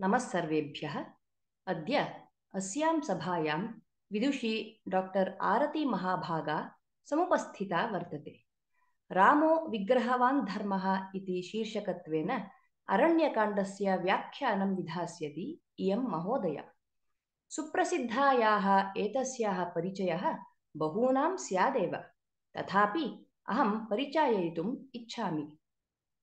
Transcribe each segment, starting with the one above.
नमः सर्वेभ्यः। अद्य अस्यां सभायां विदुषी डाक्टर् आरती महाभागा समुपस्थिता वर्तते। रामो विग्रहवान् धर्मः इति शीर्षकत्वेन अरण्यकाण्डस्य व्याख्यानं विधास्यति इयं महोदया। सुप्रसिद्धायाः एतस्याः परिचयः बहूनां स्यादेव। तथापि अहं परिचाययितुम् इच्छामि।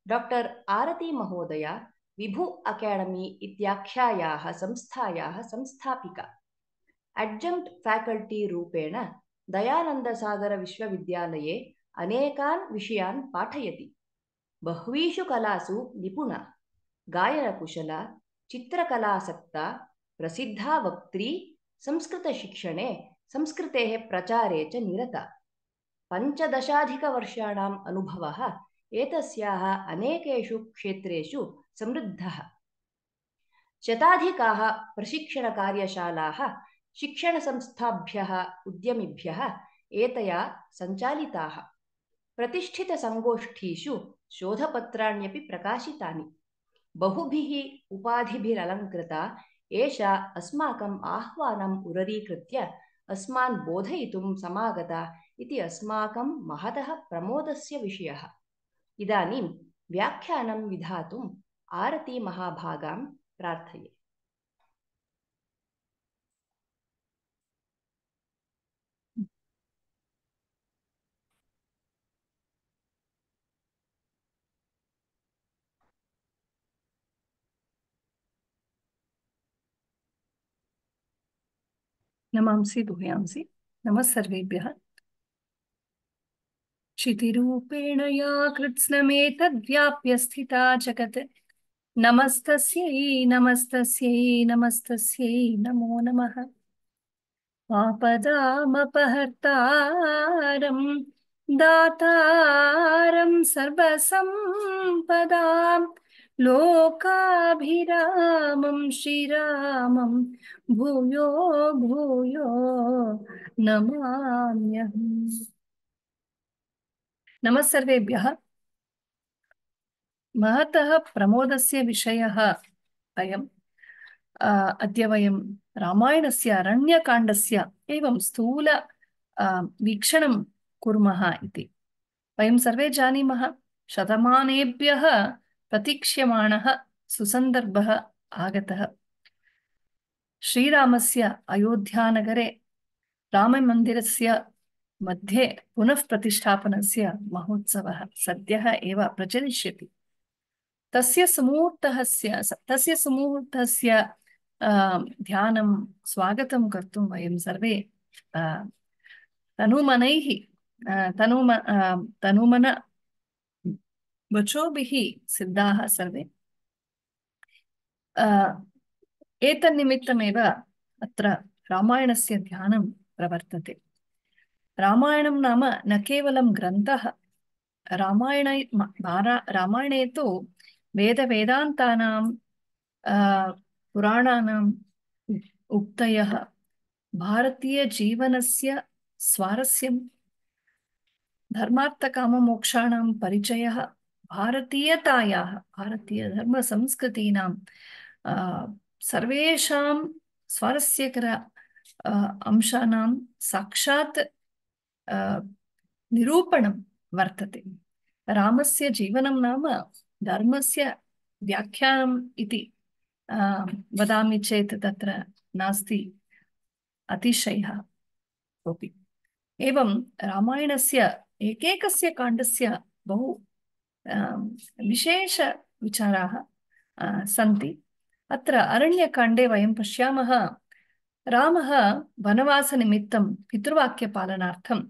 डाक्टर् आरती महोदया विभु अकाडेमी इत्याख्यायाः संस्थायाः संस्थापिका। अड्जङ्क्ट् फ्याकल्टी रूपेण दयानन्दसागरविश्वविद्यालये अनेकान् विषयान् पाठयति। बह्वीषु कलासु निपुणा गायनकुशला चित्रकलासक्ता प्रसिद्धा वक्त्री संस्कृतशिक्षणे संस्कृतेः प्रचारे च निरता। पञ्चदशाधिकवर्षाणाम् अनुभवः एतस्याः अनेकेषु क्षेत्रेषु समृद्धः। शताधिकाः प्रशिक्षणकार्यशालाः शिक्षणसंस्थाभ्यः उद्यमिभ्यः एतया सञ्चालिताः। प्रतिष्ठितसङ्गोष्ठीषु शोधपत्राण्यपि प्रकाशितानि। बहुभिः उपाधिभिरलङ्कृता एषा अस्माकम् आह्वानम् उररीकृत्य अस्मान् बोधयितुं समागता इति अस्माकं महतः प्रमोदस्य विषयः इदानीं व्याख्यानं विधातुम् आरती महाभागां प्रार्थये। नमांसि भूयांसि नमः सर्वेभ्यः। क्षितिरूपेण या कृत्स्नमेतद्व्याप्य स्थिता जगत्। नमस्तस्यै नमस्तस्यै नमस्तस्यै, नमो नमः। आपदामपहर्तारं, दातारं सर्वसम्पदां लोकाभिरामं, श्रीरामं, भूयो भूयो, नमाम्यहम्। नमः सर्वेभ्यः महतः प्रमोदस्य विषयः अयम्। अ, अद्य वयं रामायणस्य अरण्यकाण्डस्य स्थूल वीक्षणं कुर्मः इति। वयं सर्वे जानीमः शतमानेभ्यः प्रतीक्ष्यमाणः सुसन्दर्भः आगतः। श्रीरामस्य अयोध्यानगरे राममन्दिरस्य मध्ये पुनः प्रतिष्ठापनस्य महोत्सवः सद्यः एव प्रचलिष्यति। तस्य सुमुहूर्तस्य तस्य सुमुहूर्तस्य अ, ध्यानं स्वागतं कर्तुं वयं सर्वे अ, तनुमनैः अ, तनुम अ, तनुमन वचोभिः सिद्धाः सर्वे। अ, एतन्निमित्तमेव अत्र रामायणस्य ध्यानं प्रवर्तते। रामायणं नाम न केवलं ग्रन्थः। रामायण रामायणे तु वेदवेदान्तानां पुराणानाम् उक्तयः। भारतीयजीवनस्य स्वारस्यं धर्मार्थकाममोक्षाणां परिचयः, भारतीयतायाः, भारतीयधर्मसंस्कृतीनां सर्वेषां स्वारस्यकर अंशानां साक्षात् निरूपणं वर्तते रामस्य जीवनं नाम धर्मस्य व्याख्यानम् इति वदामि चेत् तत्र नास्ति अतिशयः कोऽपि एवं रामायणस्य एकैकस्य काण्डस्य बहु विशेषविचाराः सन्ति अत्र अरण्यकाण्डे वयं पश्यामः रामः वनवासनिमित्तं पितृवाक्यपालनार्थं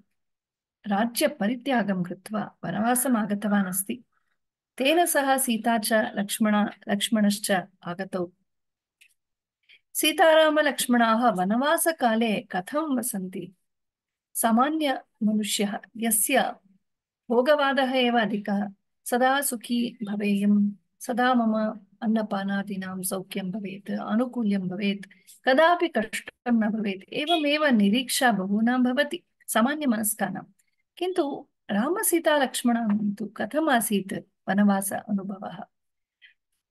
राज्यपरित्यागं कृत्वा वनवासम् आगतवान् अस्ति तेन सह सीता च लक्ष्मण, लक्ष्मणश्च आगतौ। सीतारामलक्ष्मणाः वनवासकाले कथं वसन्ति? सामान्यमनुष्यः, यस्य भोगवादः एव अधिकः, सदा सुखी भवेयं, सदा मम अन्नपानादीनां सौख्यं भवेत्, आनुकूल्यं भवेत्, कदापि कष्टं न भवेत्, एवमेव निरीक्षा बहूनां भवति, सामान्यमनस्कानां। किन्तु रामसीतालक्ष्मणां तु कथम् आसीत् वनवास अनुभवः?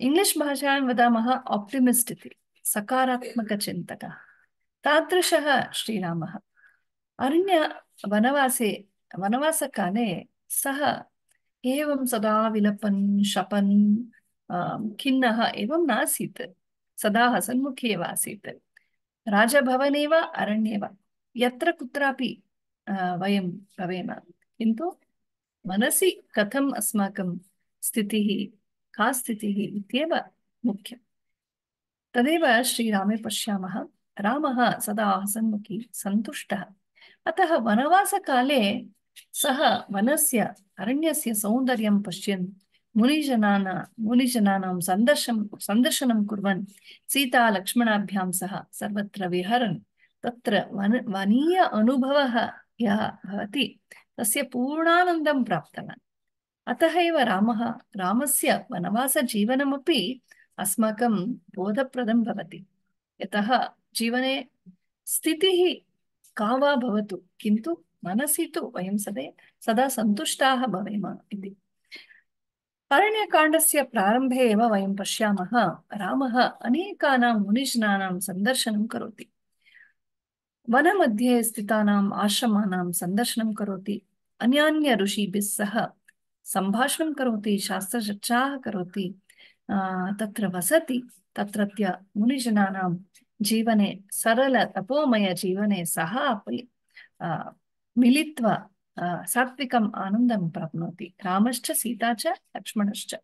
इङ्ग्लिश् भाषायां वदामः आप्टिमिस्ट् इति, सकारात्मकचिन्तकः। तादृशः श्रीरामः। अरण्य वनवासे, वनवासकाले सः एवं सदा विलपन्, शपन् खिन्नः एवं नासीत्। सदा हसन्मुखी एव आसीत्। राजभवने वा अरण्ये वा यत्र कुत्रापि वयं भवेम। किन्तु मनसि कथम् अस्माकं स्थितिः, का स्थितिः इत्येव मुख्यम्। तदेव श्रीरामे पश्यामः। रामः सदा हसन्मुखी, सन्तुष्टः। अतः वनवासकाले सः वनस्य, अरण्यस्य सौन्दर्यं पश्यन्, मुनिजनाना, मुनिजनानां सन्दर्शं, सन्दर्शनं कुर्वन्, सीतालक्ष्मणाभ्यां सह सर्वत्र विहरन्। तत्र वन, वनीय अनुभवः यः भवति। तस्य पूर्णानन्दं प्राप्तवान्। अतः एव रामः, रामस्य वनवासजीवनमपि अस्माकं बोधप्रदं भवति। यतः जीवने स्थितिः का वा भवतु, किन्तु मनसि तु वयं सदा सदा सन्तुष्टाः भवेम इति। अरण्यकाण्डस्य प्रारम्भे एव वयं पश्यामः, रामः अनेकानां मुनिजनानां सन्दर्शनं करोति। वनमध्ये स्थितानाम् आश्रमाणां सन्दर्शनं करोति। अन्यान्य ऋषिभिः सह सम्भाषणं करोति, शास्त्रचर्चाः करोति। तत्र वसति, तत्रत्य मुनिजनानां जीवने, सरल तपोमयजीवने सः अपि मिलित्वा सात्विकम् आनन्दं प्राप्नोति। रामश्च, सीता च, लक्ष्मणश्च।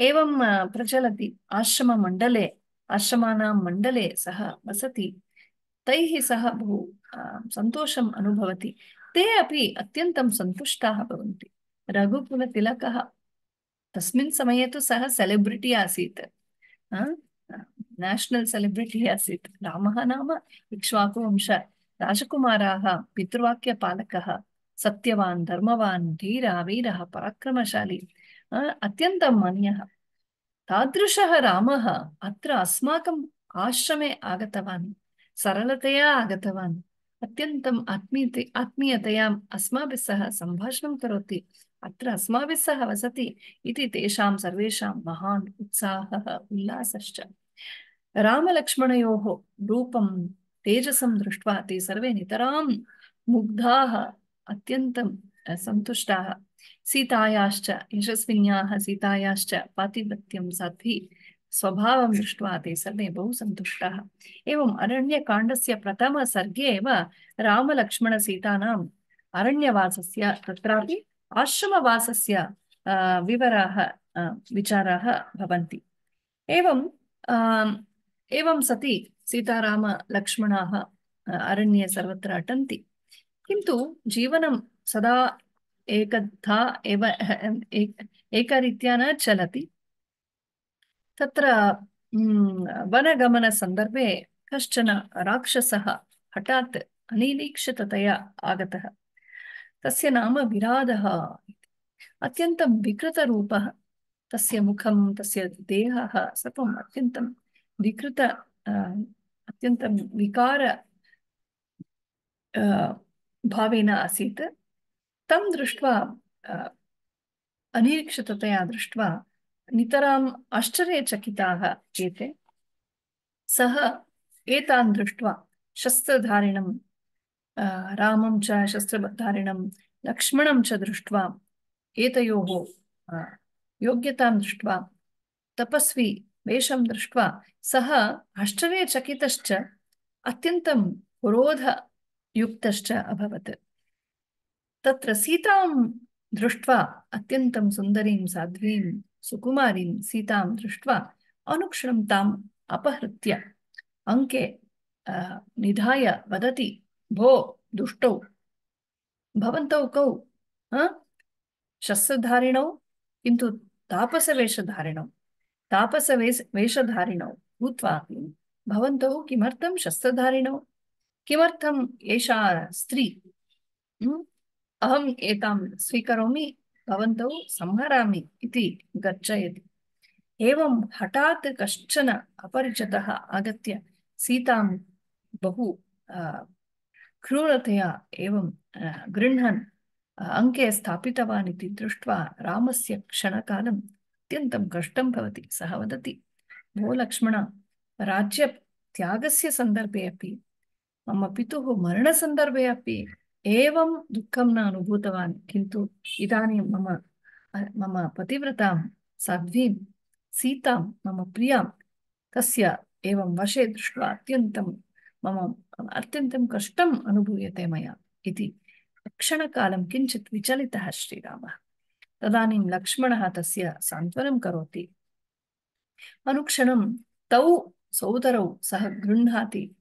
एवं प्रचलति आश्रममण्डले, आश्रमानां मण्डले सः वसति। तैः सह बहु सन्तोषम् अनुभवति। ते अपि अत्यन्तं सन्तुष्टाः भवन्ति। रघुकुलतिलकः तस्मिन् समये तु सः सेलिब्रिटि आसीत्। नेशनल् सेलिब्रिटि आसीत्। रामः नाम इक्ष्वाकुवंश राजकुमाराः, पितृवाक्यपालकः, सत्यवान्, धर्मवान्, धीरः, वीरः, पराक्रमशाली अत्यन्तं मन्यः। तादृशः रामः अत्र अस्माकम् आश्रमे आगतवान्। सरलतया आगतवान्। अत्यन्तम् आत्मीयते आत्मीयतया अस्माभिः सह सम्भाषणं करोति। अत्र अस्माभिः सह वसति इति तेषां सर्वेषां महान् उत्साहः, उल्लासश्च। रामलक्ष्मणयोः रूपं तेजसं दृष्ट्वा ते सर्वे नितरां मुग्धाः, अत्यन्तं सन्तुष्टाः। सीतायाश्च यशस्विन्याः, सीतायाश्च पातिव्रत्यं साध्वी स्वभावं दृष्ट्वा ते सर्वे बहु सन्तुष्टाः। एवम् अरण्यकाण्डस्य प्रथमसर्गे एव रामलक्ष्मणसीतानाम् अरण्यवासस्य तत्रापि आश्रमवासस्य विवराः विचाराः भवन्ति। एवं एवं सति सीतारामलक्ष्मणाः अरण्ये सर्वत्र अटन्ति। किन्तु जीवनं सदा एव, एक, एकरीत्या न चलति। तत्र वनगमनसन्दर्भे कश्चन राक्षसः हठात् अनिरीक्षिततया आगतः। तस्य नाम विराधः अत्यन्तं विकृतरूपः। तस्य मुखं, तस्य देहः सर्वम् अत्यन्तं विकृत अत्यन्तं विकार भावेन आसीत्। तं दृष्ट्वा अनिरीक्षिततया दृष्ट्वा नितराम् आश्चर्यचकिताः एते। सः एतान् दृष्ट्वा शस्त्रधारिणं रामं च शस्त्रधारिणं, लक्ष्मणं च दृष्ट्वा एतयोः योग्यतां दृष्ट्वा तपस्वी वेषं दृष्ट्वा सः आश्चर्यचकितश्च, अत्यन्तं क्रोधयुक्तश्च अभवत्। तत्र सीतां दृष्ट्वा अत्यन्तं सुन्दरीं, साध्वीं सुकुमारीं सीतां दृष्ट्वा अनुक्षणं ताम् अपहृत्य अङ्के निधाय वदति, भो, दुष्टौ, भवन्तौ कौ शस्त्रधारिणौ? किन्तु तापसवेषधारिणौ तापसवेश वेषधारिणौ भूत्वा भवन्तौ किमर्थं शस्त्रधारिणौ? किमर्थम् एषा स्त्री? अहम् एतां स्वीकरोमि भवन्तौ संहरामि इति गर्जयति। एवं हठात् कश्चन अपरिचितः आगत्य सीतां बहु क्रूरतया एवं गृह्णन् अङ्के स्थापितवान् इति दृष्ट्वा रामस्य क्षणकालं अत्यन्तं कष्टं भवति। सः वदति, भो लक्ष्मण, राज्यत्यागस्य सन्दर्भे अपि, मम पितुः मरणसन्दर्भे अपि एवं दुःखं न अनुभूतवान्, किन्तु इदानीं मम मम पतिव्रतां साध्वीं सीतां, मम प्रियाँ, तस्य एवं वशे दृष्ट्वा अत्यन्तं, मम अत्यन्तं कष्टम् अनुभूयते मया इति। क्षणकालं किञ्चित् विचलितः श्रीरामः। तदानीं लक्ष्मणः तस्य सान्त्वनं करोति। अनुक्षणं तौ सौदरौ सः गृह्णाति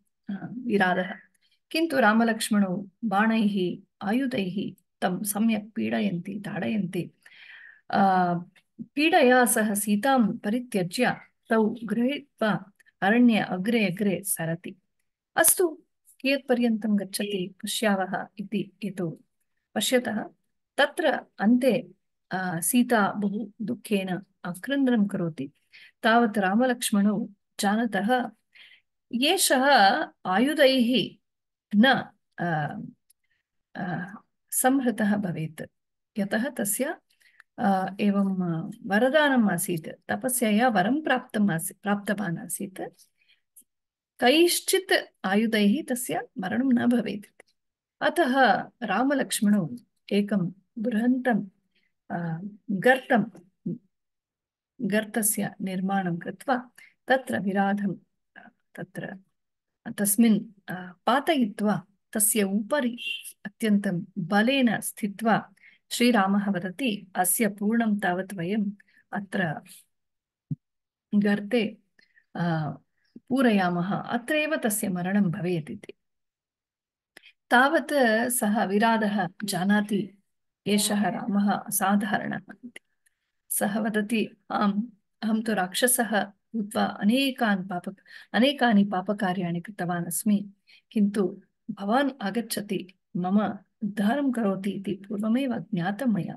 विराधः किन्तु रामलक्ष्मणौ बाणैः आयुधैः तं सम्यक् पीडयन्ति ताडयन्ति पीडया सह सीतां परित्यज्य तौ गृहीत्वा अरण्ये अग्रे अग्रे सरति अस्तु कियत्पर्यन्तं गच्छति पश्यावः इति यतो पश्यतः तत्र अन्ते सीता बहु दुःखेन आक्रन्दनं करोति तावत् रामलक्ष्मणौ जानतः एषः आयुधैः न संहृतः भवेत्। यतः तस्य एवं वरदानम् आसीत्। तपस्यया वरं प्राप्तम् आसीत् प्राप्तवान् आसीत्। कैश्चित् आयुधैः तस्य न भवेत्। अतः रामलक्ष्मणौ एकं बृहन्तं गर्तं, गर्तस्य निर्माणं कृत्वा तत्र विराधं, तत्र तस्मिन् पातयित्वा तस्य उपरि अत्यन्तं बलेन स्थित्वा श्रीरामः वदति, अस्य पूर्णं तावत् वयम् अत्र गर्ते पूरयामः, अत्रैव तस्य मरणं भवेत् इति. तावत् सः विराधः जानाति, एषः रामः असाधारणः इति। सः वदति, आम्, अहं तु राक्षसः भूत्वा अनेकान् पाप, अनेकानि पापकार्याणि कृतवान् अस्मि। किन्तु भवान् आगच्छति, मम उद्धारं करोति इति पूर्वमेव ज्ञातं मया।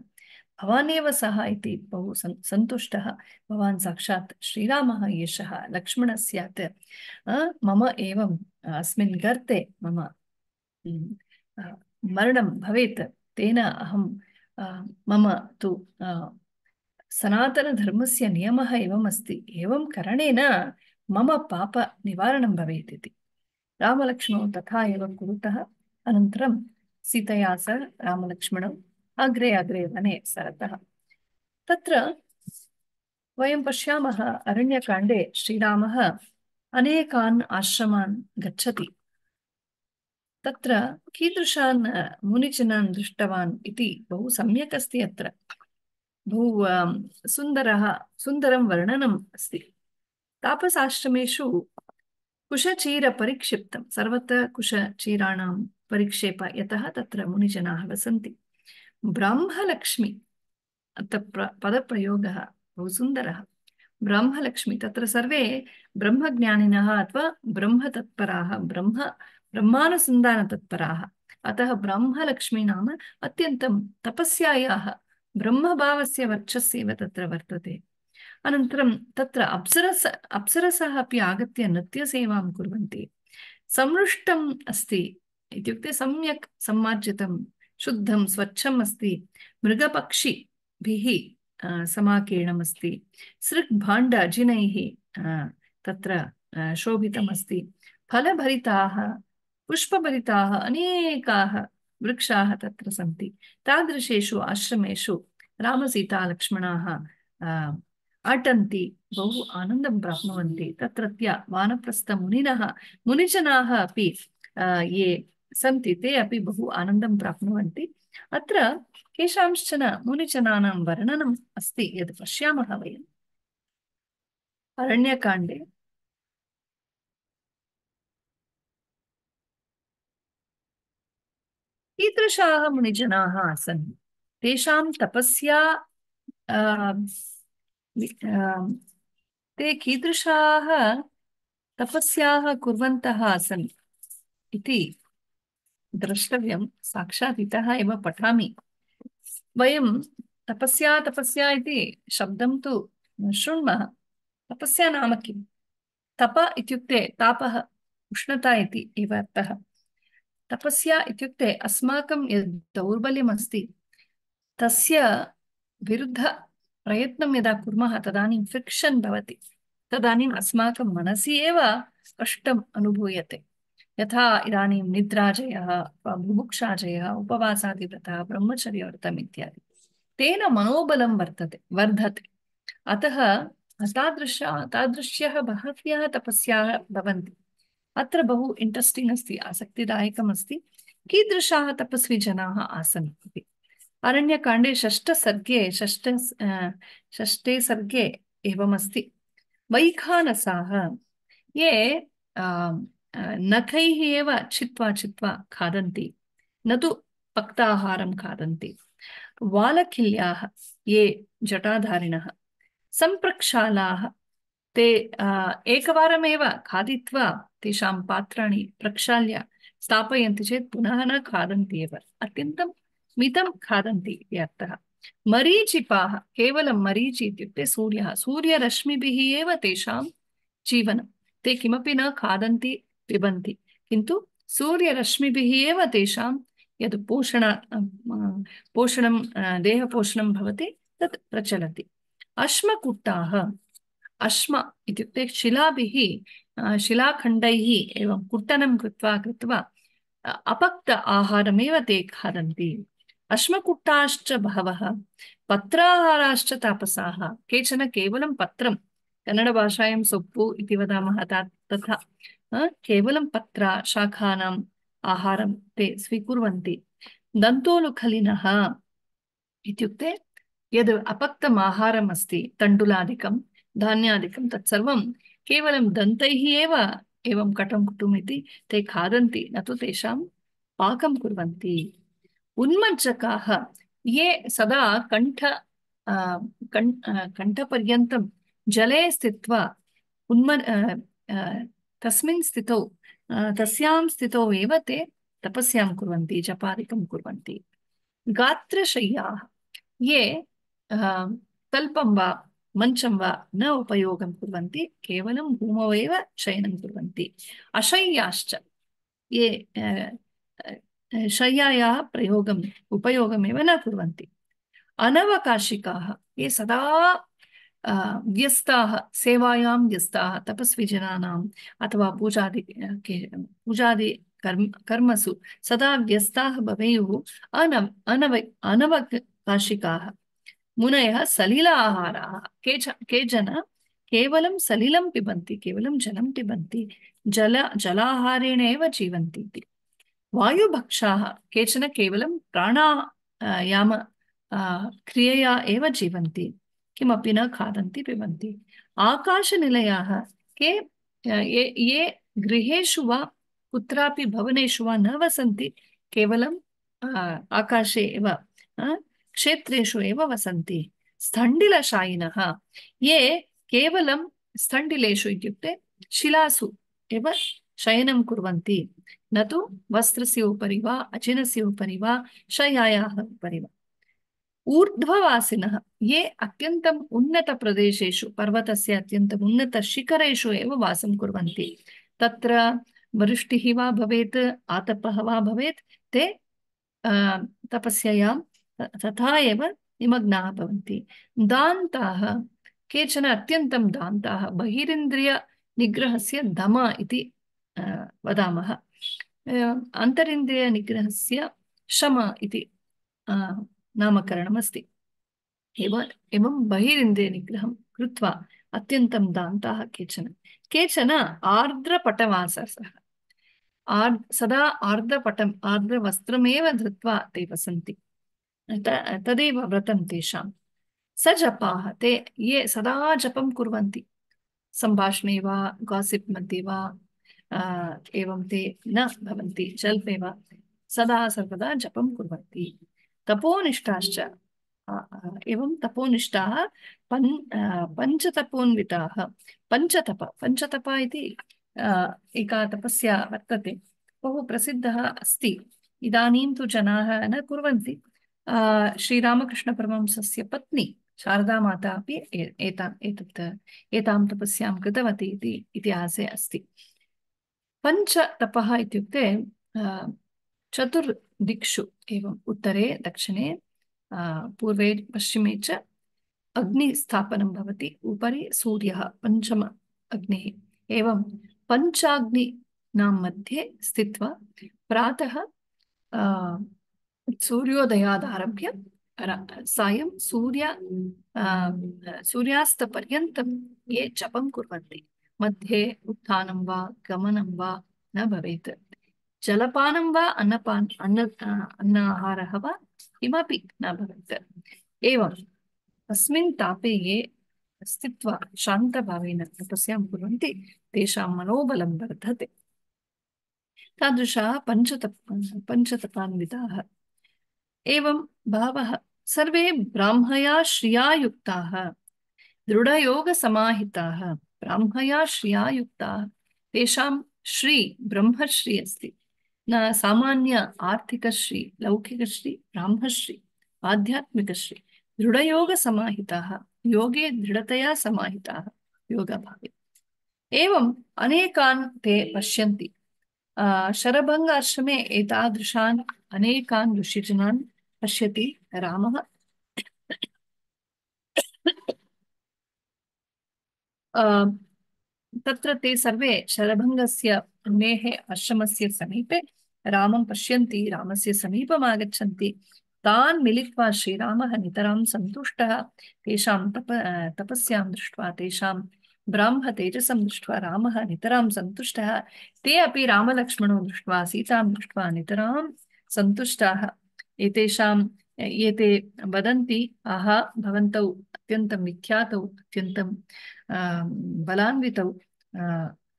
भवान् एव सः इति बहु सन्, सन्तुष्टः। भवान् साक्षात् श्रीरामः एषः लक्ष्मणः स्यात्। मम एवम्, अस्मिन् गर्ते मम मरणं भवेत्। तेन अहं मम तु सनातनधर्मस्य नियमः एवमस्ति। एवं करणेन मम पापनिवारणं भवेत् इति रामलक्ष्मणौ तथा एव कुरुतः। अनन्तरं सीतया सह रामलक्ष्मणौ अग्रे अग्रे वने सरतः। तत्र वयं पश्यामः अरण्यकाण्डे श्रीरामः अनेकान् आश्रमान् गच्छति। तत्र कीदृशान् मुनिजनान् दृष्टवान् इति बहु सम्यक् अस्ति अत्र। बहु सुन्दरः, सुन्दरं वर्णनम् अस्ति। तापसाश्रमेषु कुशचीरपरिक्षिप्तं, सर्वत्र कुशचीराणां परिक्षेप यतः तत्र मुनिजनाः ब्रह्मलक्ष्मी पदप्रयोगः, बहु सुन्दरः। ब्रह्मलक्ष्मी, तत्र सर्वे ब्रह्मज्ञानिनः अथवा ब्रह्मतत्पराः, ब्रह्म, ब्रह्मानुसन्धानतत्पराः। अतः ब्रह्मलक्ष्मी नाम अत्यन्तं तपस्यायाः। ब्रह्मभावस्य वर्चस्येव तत्र वर्तते। अनन्तरं तत्र अप्सरस, अप्सरसः अपि आगत्य नृत्यसेवां कुर्वन्ति। संमृष्टम् अस्ति इत्युक्ते सम्यक् सम्मार्जितं, शुद्धं, स्वच्छम् अस्ति। मृगपक्षिभिः समाकीर्णमस्ति सृग्भाण्ड अजिनैः तत्र शोभितमस्ति फलभरिताः, पुष्पभरिताः अनेकाः वृक्षाः तत्र सन्ति। तादृशेषु आश्रमेषु रामसीतालक्ष्मणाः अटन्ति, बहु आनन्दं प्राप्नुवन्ति। तत्रत्य वानप्रस्थमुनिनः, मुनिजनाः अपि ये सन्ति, ते अपि बहु आनन्दं प्राप्नुवन्ति। अत्र केषांश्चन मुनिजनानां वर्णनम् अस्ति, यद् पश्यामः कीदृशाः मुनिजनाः आसन्? तेषां तपस्या ते कीदृशाः तपस्याः कुर्वन्तः आसन् इति द्रष्टव्यं, साक्षात् इतः एव पठामि। वयं तपस्या तपस्या इति शब्दं तु शृण्मः। तपस्या नाम किं तप इत्युक्ते तापः, उष्णता इति एव अर्थः। तपस्या इत्युक्ते अस्माकं यद् दौर्बल्यमस्ति, तस्य विरुद्ध प्रयत्नं यदा कुर्मः तदानीं फ्रिक्षन् भवति। तदानीम् अस्माकं मनसि एव कष्टम् अनुभूयते। यथा इदानीं निद्राजयः, बुभुक्षाजयः, उपवासादिव्रतः, ब्रह्मचर्यव्रतम् इत्यादि। तेन मनोबलं वर्तते, वर्धते। अतः तादृश, तादृश्यः बह्व्यः तपस्याः भवन्ति। अत्र बहु इण्ट्रेस्टिङ्ग् अस्ति आसक्तिदायकम् अस्ति कीदृशाः तपस्वी जनाः आसन्? इति। अरण्यकाण्डे षष्ठसर्गे षष्ठ षष्ठे सर्गे एवमस्ति। वैखानसाः। ये नखैः एव छित्त्वा छित्त्वा खादन्ति। न तु पक्ताहारं खादन्ति। वालखिल्याः, ये जटाधारिणः। सम्प्रक्षालाः ते एकवारमेव खादित्वा तेषां पात्राणि प्रक्षाल्य स्थापयन्ति चेत् पुनः न खादन्ति एव। अत्यन्तं मितं खादन्ति इति अर्थः मरीचिपाः, केवलं मरीचि इत्युक्ते सूर्यः, सूर्यरश्मिभिः एव तेषां जीवनं। ते किमपि न खादन्ति, पिबन्ति। किन्तु सूर्यरश्मिभिः एव तेषां यद् पोषण पोषणं देहपोषणं भवति, तत् प्रचलति। अश्मकुट्टाः अश्म इत्युक्ते शिलाभिः शिलाखण्डैः एवं कुट्टनं कृत्वा कृत्वा अपक्त आहारमेव ते खादन्ति। अश्मकुट्टाश्च बहवः, पत्राहाराश्च तापसाः, केचन केवलं पत्रं, कन्नडभाषायां सोप्पु इति वदामः तथा केवलं पत्र शाखानाम् आहारं ते स्वीकुर्वन्ति। दन्तोलुखलिनः इत्युक्ते, यद् अपक्तम् आहारम् धान्यादिकं तत्सर्वं केवलं दन्तैः एव, एवं कटं कुटुम् ते खादन्ति, न तु तेषां पाकं कुर्वन्ति। उन्मज्जकाः ये सदा कण्ठ कण् कण्ठपर्यन्तं जले स्थित्वा उन्म तस्मिन् स्थितौ तस्यां स्थितौ एव ते तपस्यां कुर्वन्ति, जपादिकं कुर्वन्ति। गात्रशय्याः ये तल्पं वा मञ्चं वा न उपयोगं कुर्वन्ति केवलं भूमौ एव शयनं कुर्वन्ति अशय्याश्च ये शय्यायाः प्रयोगम् उपयोगमेव न कुर्वन्ति अनवकाशिकाः ये सदा व्यस्ताः सेवायां व्यस्ताः तपस्विजनानाम् अथवा पूजादि पूजादि कर्म कर्मसु सदा व्यस्ताः भवेयुः अनव अनव अनवकाशिकाः मुनयः सलिल आहाराः केच, केचन केवलं सलिलं पिबन्ति, केवलं जलं पिबन्ति, जल, जलाहारेण एव जीवन्ति केचन केवलं प्राणायाम क्रियया एव जीवन्ति, किमपि न खादन्ति, पिबन्ति। आकाशनिलयाः के ये ये कुत्रापि भवनेषु न वसन्ति, केवलं आकाशे क्षेत्रेषु एव वसन्ति। ये केवलं स्थण्डिलेषु शिलासु एव शयनं कुर्वन्ति। न तु वस्त्रस्य उपरि वा, अचिनस्य उपरि वा ऊर्ध्ववासिनः, ये अत्यन्तम् उन्नतप्रदेशेषु, पर्वतस्य अत्यन्तम् उन्नतशिखरेषु एव वासं कुर्वन्ति। तत्र वृष्टिः वा भवेत्, आतपः वा भवेत्, ते तपस्यायां तथा निमग्नाः भवन्ति दान्ताः, केचन अत्यन्तं दान्ताः, बहिरिन्द्रियनिग्रहस्य दम इति वदामः। अन्तरिन्द्रियनिग्रहस्य शम इति नामकरणमस्ति। एव, एवं बहिरिन्द्रियनिग्रहं कृत्वा अत्यन्तं दान्ताः केचन। केचन आर्द्रपटवाससः। आर् सदा आर्द्रपटम्, आर्द्रवस्त्रमेव धृत्वा ते वसन्ति। तदेव व्रतं तेषां। स जपाः, ते ये सदा जपं कुर्वन्ति। सम्भाषणे वा गासिप् मध्ये वा एवं ते न भवन्ति, जल्पे वा, सदा सर्वदा जपं कुर्वन्ति। तपोनिष्ठाश्च एवं तपोनिष्ठाः पन् पञ्चतपोन्विताः। पञ्चतप पञ्चतप इति एका तपस्या वर्तते। बहु प्रसिद्धः अस्ति। इदानीं तु जनाः न कुर्वन्ति। श्रीरामकृष्णपरमहंसस्य पत्नी शारदामाता अपि एताम् एतत्, एतां तपस्यां कृतवती इति इतिहासे अस्ति। पञ्चतपः इत्युक्ते चतुर्दिक्षु एवम् उत्तरे, दक्षिणे पूर्वे, पश्चिमे च अग्निस्थापनं भवति। उपरि सूर्यः पञ्चम अग्निः। एवं पञ्चाग्निनां मध्ये स्थित्वा प्रातः सूर्योदयादारभ्य सायं सूर्य सूर्यास्तपर्यन्तं ये जपं कुर्वन्ति। मध्ये उत्थानं वा गमनं वा न भवेत्। जलपानं वा अन्नपान, अन्न अन्नाहारः वा किमपि न भवेत्। एवम्, अस्मिन् तापे ये स्थित्वा शान्तभावेन तपस्यां कुर्वन्ति, तेषां मनोबलं वर्धते। तादृशाः पञ्चतप, पञ्चतपान्विताः। एवं बहवः सर्वे ब्राह्मया श्रिया युक्ताः दृढयोगसमाहिताः। ब्राह्मया श्रिया युक्ताः तेषां श्री ब्रह्मश्री अस्ति। न सामान्य आर्थिकश्री लौकिकश्री ब्राह्मश्री आध्यात्मिकश्री दृढयोगसमाहिताः। योगे दृढतया समाहिताः। योगभावे एवम् अनेकान् ते पश्यन्ति। आ, शरभङ्गाश्रमे एतादृशान् अनेकान् ऋषिजनान् पश्यति रामः। तत्र ते सर्वे शरभङ्गस्य मुनेः आश्रमस्य समीपे रामं पश्यन्ति, रामस्य समीपम् आगच्छन्ति तान् मिलित्वा श्रीरामः नितरां सन्तुष्टः। तेषां तप तपस्यां दृष्ट्वा, तेषां ब्राह्मतेजसं दृष्ट्वा रामः नितरां सन्तुष्टः। ते अपि रामलक्ष्मणौ दृष्ट्वा, सीतां दृष्ट्वा नितरां सन्तुष्टाः। एतेषां, एते वदन्ति, आहा, भवन्तौ अत्यन्तं विख्यातौ, अत्यन्तं बलान्वितौ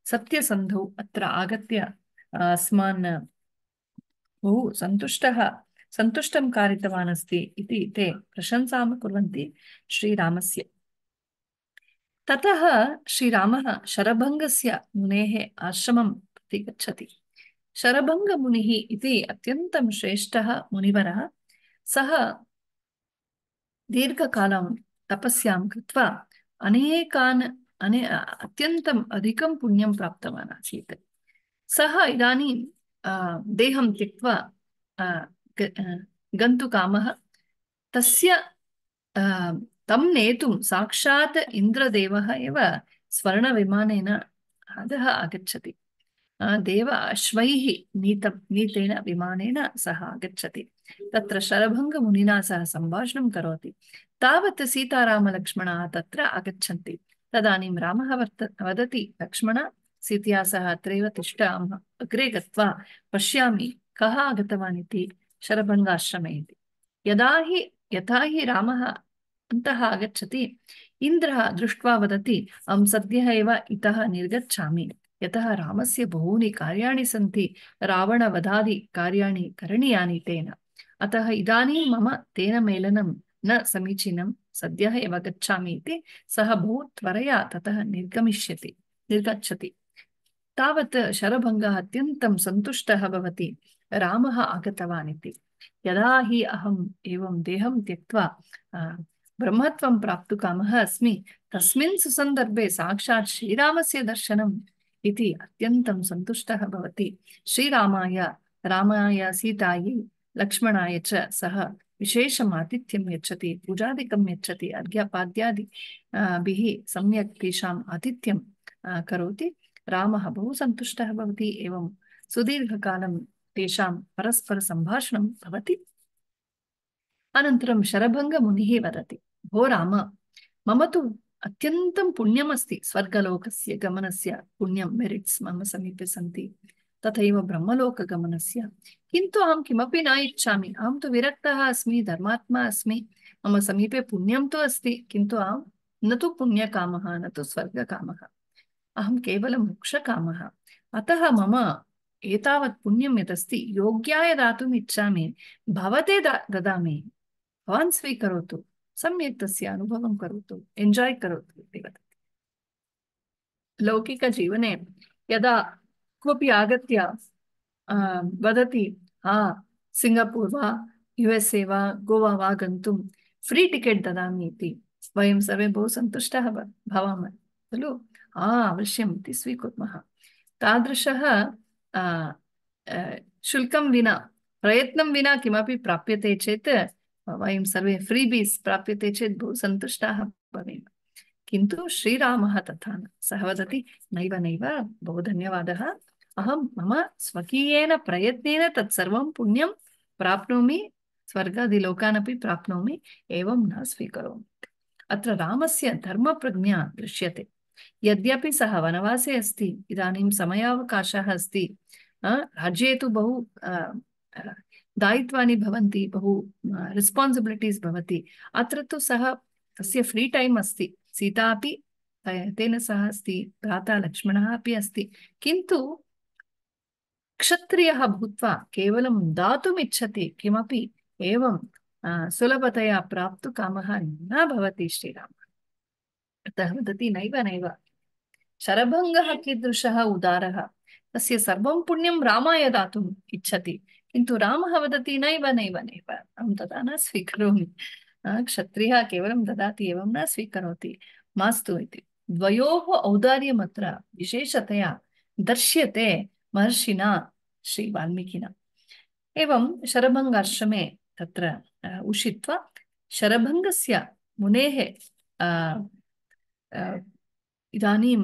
सत्यसन्धौ अत्र आगत्य अस्मान्, बहु सन्तुष्टः, सन्तुष्टं कारितवान् अस्ति इति ते प्रशंसां कुर्वन्ति श्रीरामस्य। ततः श्रीरामः शरभङ्गस्य मुनेः आश्रमं प्रति गच्छति। शरभङ्गमुनिः इति अत्यन्तं श्रेष्ठः मुनिवरः, सः दीर्घकालं तपस्यां कृत्वा अनेकान्, अने, अत्यन्तम् अधिकं पुण्यं प्राप्तवान् आसीत्। सः इदानीं देहं त्यक्त्वा गन्तुकामः। तस्य तं नेतुं साक्षात् इन्द्रदेवः एव स्वर्णविमानेन अधः आगच्छति। देव अश्वैः नीतं, नीतेन विमानेन सः आगच्छति। तत्र शरभङ्गमुनिना सह सम्भाषणं करोति। तावत् सीतारामलक्ष्मणाः तत्र आगच्छन्ति। तदानीं रामः वर्त, वदति, लक्ष्मण, सीतया सह अत्रैव तिष्ठ अग्रे गत्वा पश्यामि, कः आगतवान् इति शरभङ्गाश्रमे इति। यदा हि, यथा हि रामः अन्तः आगच्छति, इन्द्रः दृष्ट्वा वदति, अहं सद्यः एव इतः निर्गच्छामि। यतः रामस्य बहूनि कार्याणि सन्ति, रावणवधादि कार्याणि करणीयानि तेन। अतः इदानीं मम तेन मेलनं न समीचीनं, सद्यः एव गच्छामि इति सः बहु त्वरया ततः निर्गमिष्यति, निर्गच्छति। तावत् शरभङ्गः अत्यन्तं सन्तुष्टः भवति, रामः आगतवान् इति। यदा हि अहम् एवं देहं त्यक्त्वा ब्रह्मत्वं प्राप्तुकामः अस्मि, तस्मिन् सुसन्दर्भे साक्षात् श्रीरामस्य दर्शनम् इति अत्यन्तं सन्तुष्टः भवति। श्रीरामाय रामाय सीतायै लक्ष्मणाय च सः विशेषम् आतिथ्यं यच्छति पूजादिकं यच्छति अर्घ्यपाद्यादि आ, सम्यक् तेषाम् आतिथ्यं करोति। रामः बहु सन्तुष्टः भवति एवं सुदीर्घकालं तेषां परस्परसम्भाषणं भवति। अनन्तरं शरभङ्गमुनिः वदति भो राम मम तु अत्यन्तं पुण्यमस्ति स्वर्गलोकस्य गमनस्य पुण्यं मेरिट्स् मम समीपे सन्ति। तथैव ब्रह्मलोकगमनस्य। किन्तु अहं किमपि न इच्छामि। अहं तु विरक्तः अस्मि, धर्मात्मा अस्मि। मम समीपे पुण्यं तु अस्ति, किन्तु अहं न तु पुण्यकामः, न तु स्वर्गकामः। अहं केवलं मोक्षकामः। अतः मम एतावत् पुण्यं यदस्ति, योग्याय दातुम् इच्छामि। भवते दा, ददामि। भवान् स्वीकरोतु। सम्यक् तस्य अनुभवं करोतु, एन्जाय् करोतु इति वदति। लौकिकजीवने यदा कोऽपि आगत्य वदति, हा, सिङ्गपूर् वा, यु एस् ए वा, गोवा वा गन्तुं फ्री टिकेट् ददामि इति, वयं सर्वे बहु सन्तुष्टः भवामः, खलु? हा, अवश्यम् इति स्वीकुर्मः। तादृशः शुल्कं विना, प्रयत्नं विना किमपि प्राप्यते चेत् वयं सर्वे फ्रीबीस् प्राप्यते चेत् बहु सन्तुष्टाः भवेम। किन्तु श्रीरामः तथा न। सः वदति, नैव नैव, बहु धन्यवादः। अहं, मम स्वकीयेन प्रयत्नेन तत्सर्वं पुण्यं प्राप्नोमि, स्वर्गादिलोकानपि प्राप्नोमि, एवं न स्वीकरोमि। अत्र रामस्य धर्मप्रज्ञा दृश्यते। यद्यपि सः वनवासे अस्ति, इदानीं समयावकाशः अस्ति राज्ये तु बहु दायित्वानि भवन्ति, बहु रेस्पान्सिबिलिटीस् भवति। अत्र तु सः तस्य फ्री टैम् अस्ति। सीता अपि तेन सह अस्ति, भ्राता लक्ष्मणः अपि अस्ति। किन्तु क्षत्रियः भूत्वा केवलं दातुम् इच्छति किमपि एवं सुलभतया प्राप्तुकामः न भवति श्रीरामः। अतः वदति, नैव नैव। शरभङ्गः कीदृशः उदारः? तस्य सर्वं पुण्यं रामाय दातुम् इच्छति। किन्तु रामः वदति, नैव नैव नैव, अहं तथा न स्वीकरोमि। क्षत्रियः केवलं ददाति, एवं न स्वीकरोति। मास्तु इति। द्वयोः औदार्यमत्र विशेषतया दर्श्यते महर्षिणा श्रीवाल्मीकिना। एवं शरभङ्गाश्रमे तत्र उषित्वा शरभङ्गस्य मुनेः इदानीं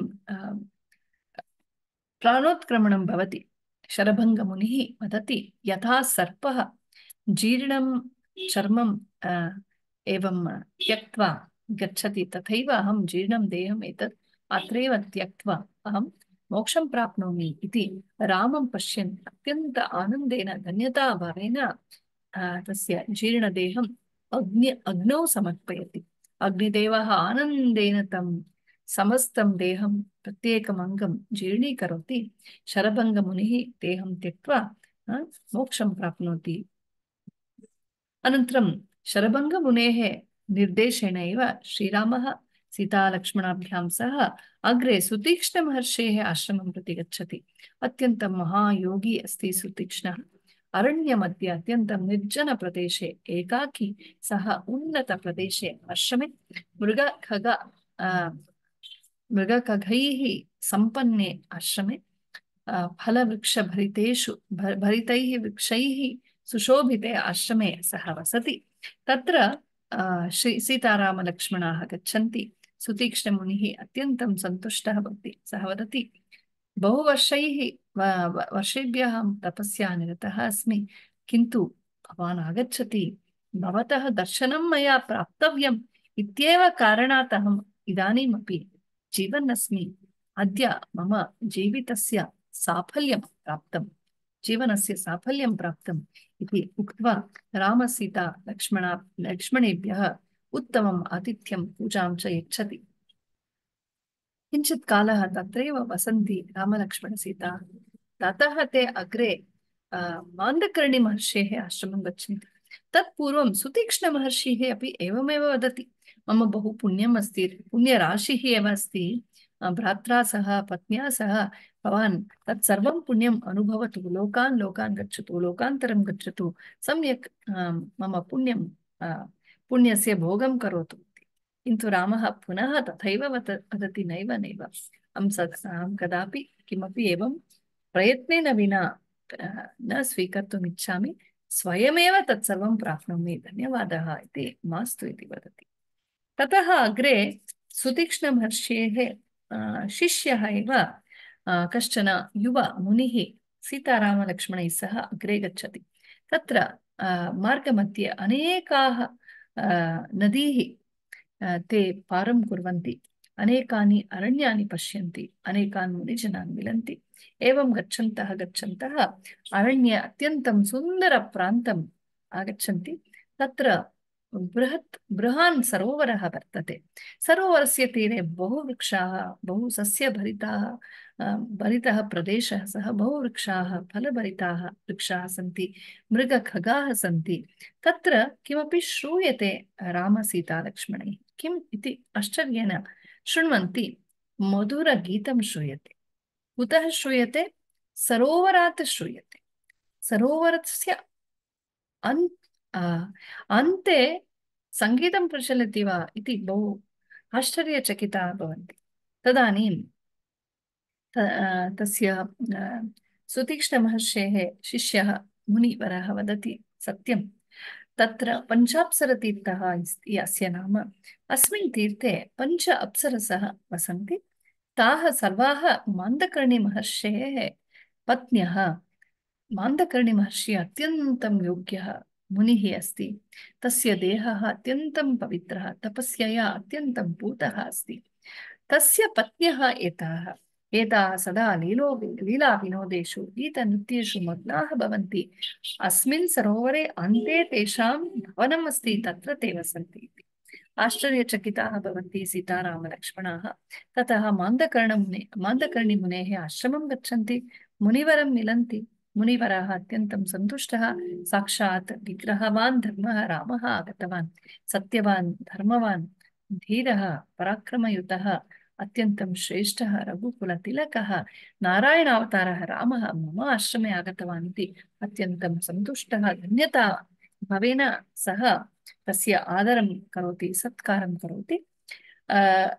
प्राणोत्क्रमणं भवति। शरभङ्गमुनिः वदति, यथा सर्पः जीर्णं चर्मं एवं त्यक्त्वा गच्छति, तथैव अहं जीर्णं देहम् एतत् अत्रैव त्यक्त्वा अहं मोक्षं प्राप्नोमि इति रामं पश्यन्। अत्यन्त आनन्देन, धन्यताभावेन तस्य जीर्णदेहम् अग्नि, अग्नौ समर्पयति। अग्निदेवः आनन्देन तं समस्तं देहं प्रत्येकम् अङ्गं जीर्णीकरोति शरभङ्गमुनिः देहं त्यक्त्वा अ, मोक्षं प्राप्नोति। अनन्तरं शरभङ्गमुनेः निर्देशेन एव श्रीरामः सीतालक्ष्मणाभ्यां सह अग्रे सुतीक्ष्णमहर्षेः आश्रमं प्रति गच्छति। अत्यन्तं महायोगी अस्ति सुतीक्ष्णः। अरण्यमध्ये अत्यन्तं निर्जनप्रदेशे एकाकी सः उन्नतप्रदेशे आश्रमे मृगखग अ, मृगखगैः सम्पन्ने आश्रमे फलवृक्षभरितेषु भरितैः वृक्षैः सुशोभिते आश्रमे सः वसति। तत्र श्री सीतारामलक्ष्मणाः गच्छन्ति। सुतीक्ष्णमुनिः अत्यन्तं सन्तुष्टः भवति। सः वदति बहुवर्षैः वर्षेभ्यः तपस्या निरतः अस्मि। किन्तु भवान् आगच्छति। भवतः दर्शनं मया प्राप्तव्यम्। इत्येव कारणात् अहम् इदानीमपि जीवन् अस्मि अद्य मम जीवितस्य साफल्यं प्राप्तं। जीवनस्य साफल्यं प्राप्तम् इति उक्त्वा रामसीता लक्ष्मणा, लक्ष्मणेभ्यः उत्तमम् आतिथ्यं पूजां च यच्छति। किञ्चित् कालः तत्रैव वसन्ति रामलक्ष्मणसीता। ततः ते अग्रे मान्दकर्णिमहर्षेः आश्रमं तत्पूर्वं सुतीक्ष्णमहर्षिः अपि एवमेव वदति। मम बहु पुण्यम् अस्ति पुण्यराशिः एव अस्ति। भ्रात्रा सह, पत्न्या सह, भवान् तत् सर्वं पुण्यम् अनुभवतु। लोकान् लोकान् गच्छतु, लोकान्तरं गच्छतु। सम्यक् मम पुण्यं पुण्यस्य भोगं करोतु किन्तु रामः पुनः तथैव वद, वदति नैव नैव। अहं सत् अहं कदापि किमपि एवं प्रयत्नेन विना न स्वीकर्तुम् इच्छामि। स्वयमेव तत्सर्वं प्राप्नोमि। धन्यवादः इति मास्तु इति वदति। ततः अग्रे सुतीक्ष्णमहर्षेः शिष्यः एव कश्चन युव मुनिः सीतारामलक्ष्मणैः सह अग्रे गच्छति। तत्र मार्गमध्ये अनेकाः नदीः ते पारं कुर्वन्ति। अनेकानि अरण्यानि पश्यन्ति, अनेकान् मुनिजनान् मिलन्ति। एवं गच्छन्तः गच्छन्तः अरण्ये अत्यन्तं सुन्दरप्रान्तम् आगच्छन्ति। तत्र बृहत् बृहान् सरोवरः वर्तते। सरोवरस्य तीरे बहु वृक्षाः बहु सस्यभरिताः भरितः प्रदेशः सः बहु वृक्षाः फलभरिताः वृक्षाः सन्ति मृगखगाः सन्ति। तत्र किमपि श्रूयते रामसीतालक्ष्मणैः? किम् इति आश्चर्येण शृण्वन्ति मधुरगीतं श्रूयते। कुतः श्रूयते? सरोवरात् श्रूयते। सरोवरस्य अन् आ, अन्ते सङ्गीतं प्रचलति वा इति बहु आश्चर्यचकिताः भवन्ति तदानीं तस्य सुतीक्ष्णमहर्षेः शिष्यः मुनिवरः वदति सत्यं तत्र पञ्चाप्सरतीर्थः इति अस्य नाम अस्मिन् तीर्थे पञ्च अप्सरसः वसन्ति ताः सर्वाः मान्दकर्णिमहर्षेः पत्न्यः मान्दकर्णिमहर्षिः अत्यन्तं योग्यः मुनिः अस्ति। तस्य देहः अत्यन्तं पवित्रः, तपस्यया अत्यन्तं पूतः अस्ति। तस्य सदा लीलो, लीलाविनोदेषु, गीतनृत्येषु मग्नाः भवन्ति। अस्मिन् सरोवरे अन्ते तेषां भवनम् अस्ति, तत्र ते वसन्ति इति। आश्चर्यचकिताः भवन्ति सीतारामलक्ष्मणाः। ततः मान्दकर्णमुने, मान्दकर्णिमुनेः आश्रमं गच्छन्ति, मुनिवरं मिलन्ति। मुनिवरः अत्यन्तं सन्तुष्टः, साक्षात् विग्रहवान् धर्मः, रामः आगतवान् धीरः, पराक्रमयुतः, अत्यन्तं श्रेष्ठः, रघुकुलतिलकः नारायणावतारः रामः मम आश्रमे आगतवान् इति अत्यन्तं धन्यता भवेन सह तस्य आदरं करोति, सत्कारं करोति।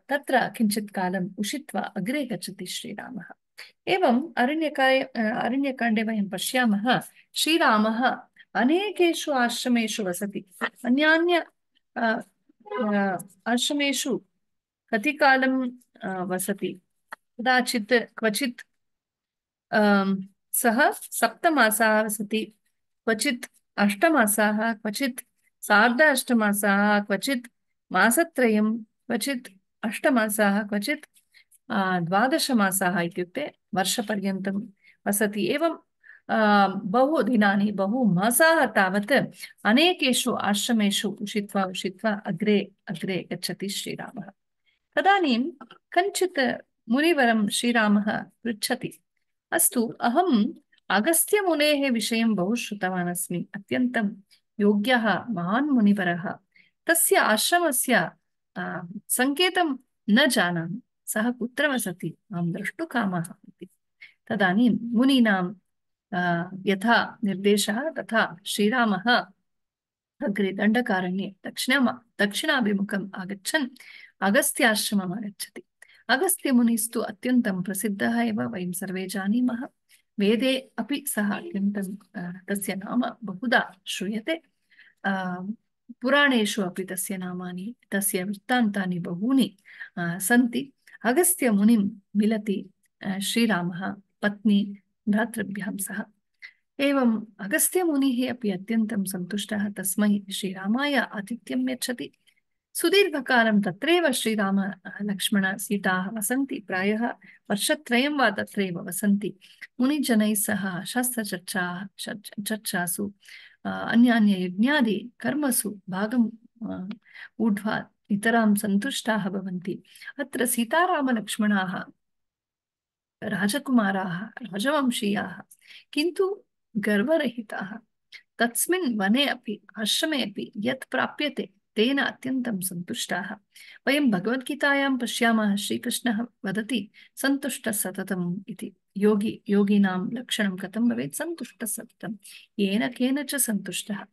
तत्र कालम् उषित्वा अग्रे गच्छति श्रीरामः। एवम् अरण्यकाय अरण्यकाण्डे वयं पश्यामः, श्रीरामः अनेकेषु आश्रमेषु वसति। अन्यान्य आश्रमेषु कति कालं वसति। कदाचित्, क्वचित् सः सप्तमासाः वसति, क्वचित् अष्टमासाः, क्वचित् सार्ध अष्टमासाः क्वचित् मासत्रयं, क्वचित् अष्टमासाः, क्वचित् द्वादशमासाः इत्युक्ते वर्षपर्यन्तं वसति। एवं बहु दिनानि, बहु मासाः तावत् अनेकेषु आश्रमेषु उषित्वा उषित्वा अग्रे अग्रे गच्छति श्रीरामः। तदानीं कञ्चित् मुनिवरं श्रीरामः पृच्छति, अस्तु, अहम् अगस्त्यमुनेः विषयं बहु श्रुतवान् अस्मि, अत्यन्तं योग्यः, महान् मुनिवरः। तस्य आश्रमस्य सङ्केतं न जानामि। सः कुत्र वसति? अहं द्रष्टुकामः इति। तदानीं मुनीनां यथा निर्देशः, तथा श्रीरामः अग्रे दण्डकारण्ये दक्षिण दक्षिणाभिमुखम् आगच्छन्। अगस्त्याश्रमम् आगच्छति। अगस्त्यमुनिस्तु अत्यन्तं प्रसिद्धः एव, वयं सर्वे जानीमः। वेदे अपि सः अत्यन्तं तस्य नाम बहुधा श्रूयते। पुराणेषु अपि तस्य नामानि, तस्य वृत्तान्तानि बहूनि सन्ति। अगस्त्यमुनिं मिलति श्रीरामः, पत्नी भ्रातृभ्यां सह। एवम् अगस्त्यमुनिः अपि अत्यन्तं सन्तुष्टः, तस्मै श्रीरामाय आतिथ्यं यच्छति। सुदीर्घकालं तत्रैव श्रीराम लक्ष्मण, सीताः प्रायः वर्षत्रयं वा तत्रैव वसन्ति। मुनिजनैः सह शास्त्रचर्चा चर्चासु अन्यान्ययज्ञादि कर्मसु भागम् ऊढ्वा इतरां सन्तुष्टाः भवन्ति। अत्र सीतारामलक्ष्मणाः, राजकुमाराः, राजवंशीयाः, किन्तु गर्वरहिताः। तस्मिन् वने अपि, आश्रमे अपि यत् प्राप्यते, तेन अत्यन्तं सन्तुष्टाः। वयं भगवद्गीतायां पश्यामः, श्रीकृष्णः वदति सन्तुष्टः सततम् इति। योगी, योगिनां लक्षणं कथं भवेत्? सन्तुष्टः येन केन च सन्तुष्टः।